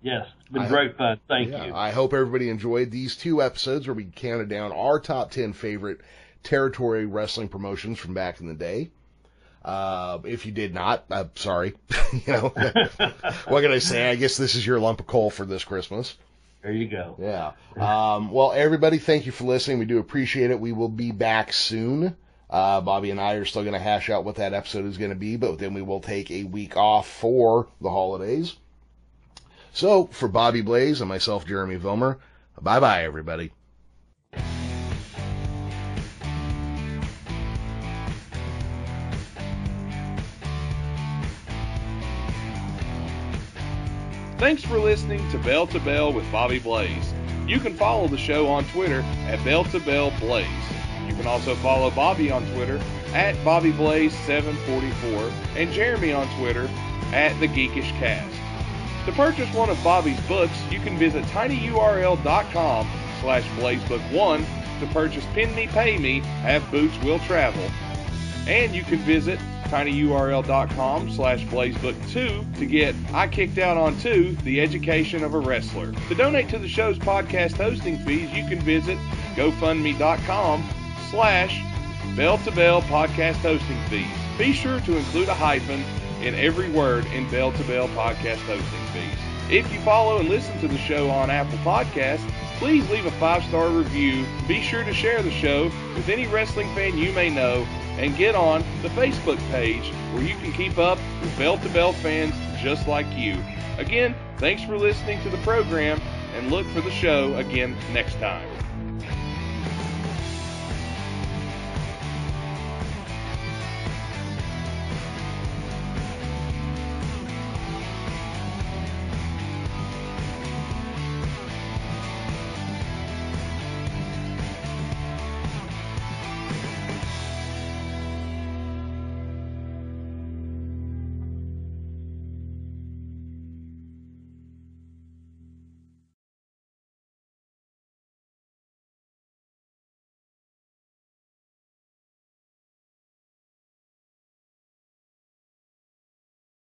Yes, it's been I great fun. Thank yeah, you. I hope everybody enjoyed these two episodes where we counted down our top 10 favorite territory wrestling promotions from back in the day. Uh, if you did not, I'm sorry. you know, what can I say? I guess this is your lump of coal for this Christmas. There you go. Yeah. Um, well, everybody, thank you for listening. We do appreciate it. We will be back soon. Uh, Bobby and I are still going to hash out what that episode is going to be, but then we will take a week off for the holidays. So, for Bobby Blaze and myself, Jeremy Vilmur, bye bye, everybody. Thanks for listening to Bell to Bell with Bobby Blaze. You can follow the show on Twitter at Bell to Bell Blaze. You can also follow Bobby on Twitter at BobbyBlaze744 and Jeremy on Twitter at The Geekish Cast. To purchase one of Bobby's books, you can visit tinyurl.com slash blazebook1 to purchase Pin Me Pay Me, Have Boots Will Travel. And you can visit tinyurl.com slash blazebook2 to get I Kicked Out on 2, The Education of a Wrestler. To donate to the show's podcast hosting fees, you can visit gofundme.com slash bell to bell podcast hosting fees. Be sure to include a hyphen in every word in bell to bell podcast hosting fees. If you follow and listen to the show on Apple Podcasts, please leave a five star review. Be sure to share the show with any wrestling fan you may know and get on the Facebook page where you can keep up with bell to bell fans just like you. Again, thanks for listening to the program and look for the show again next time.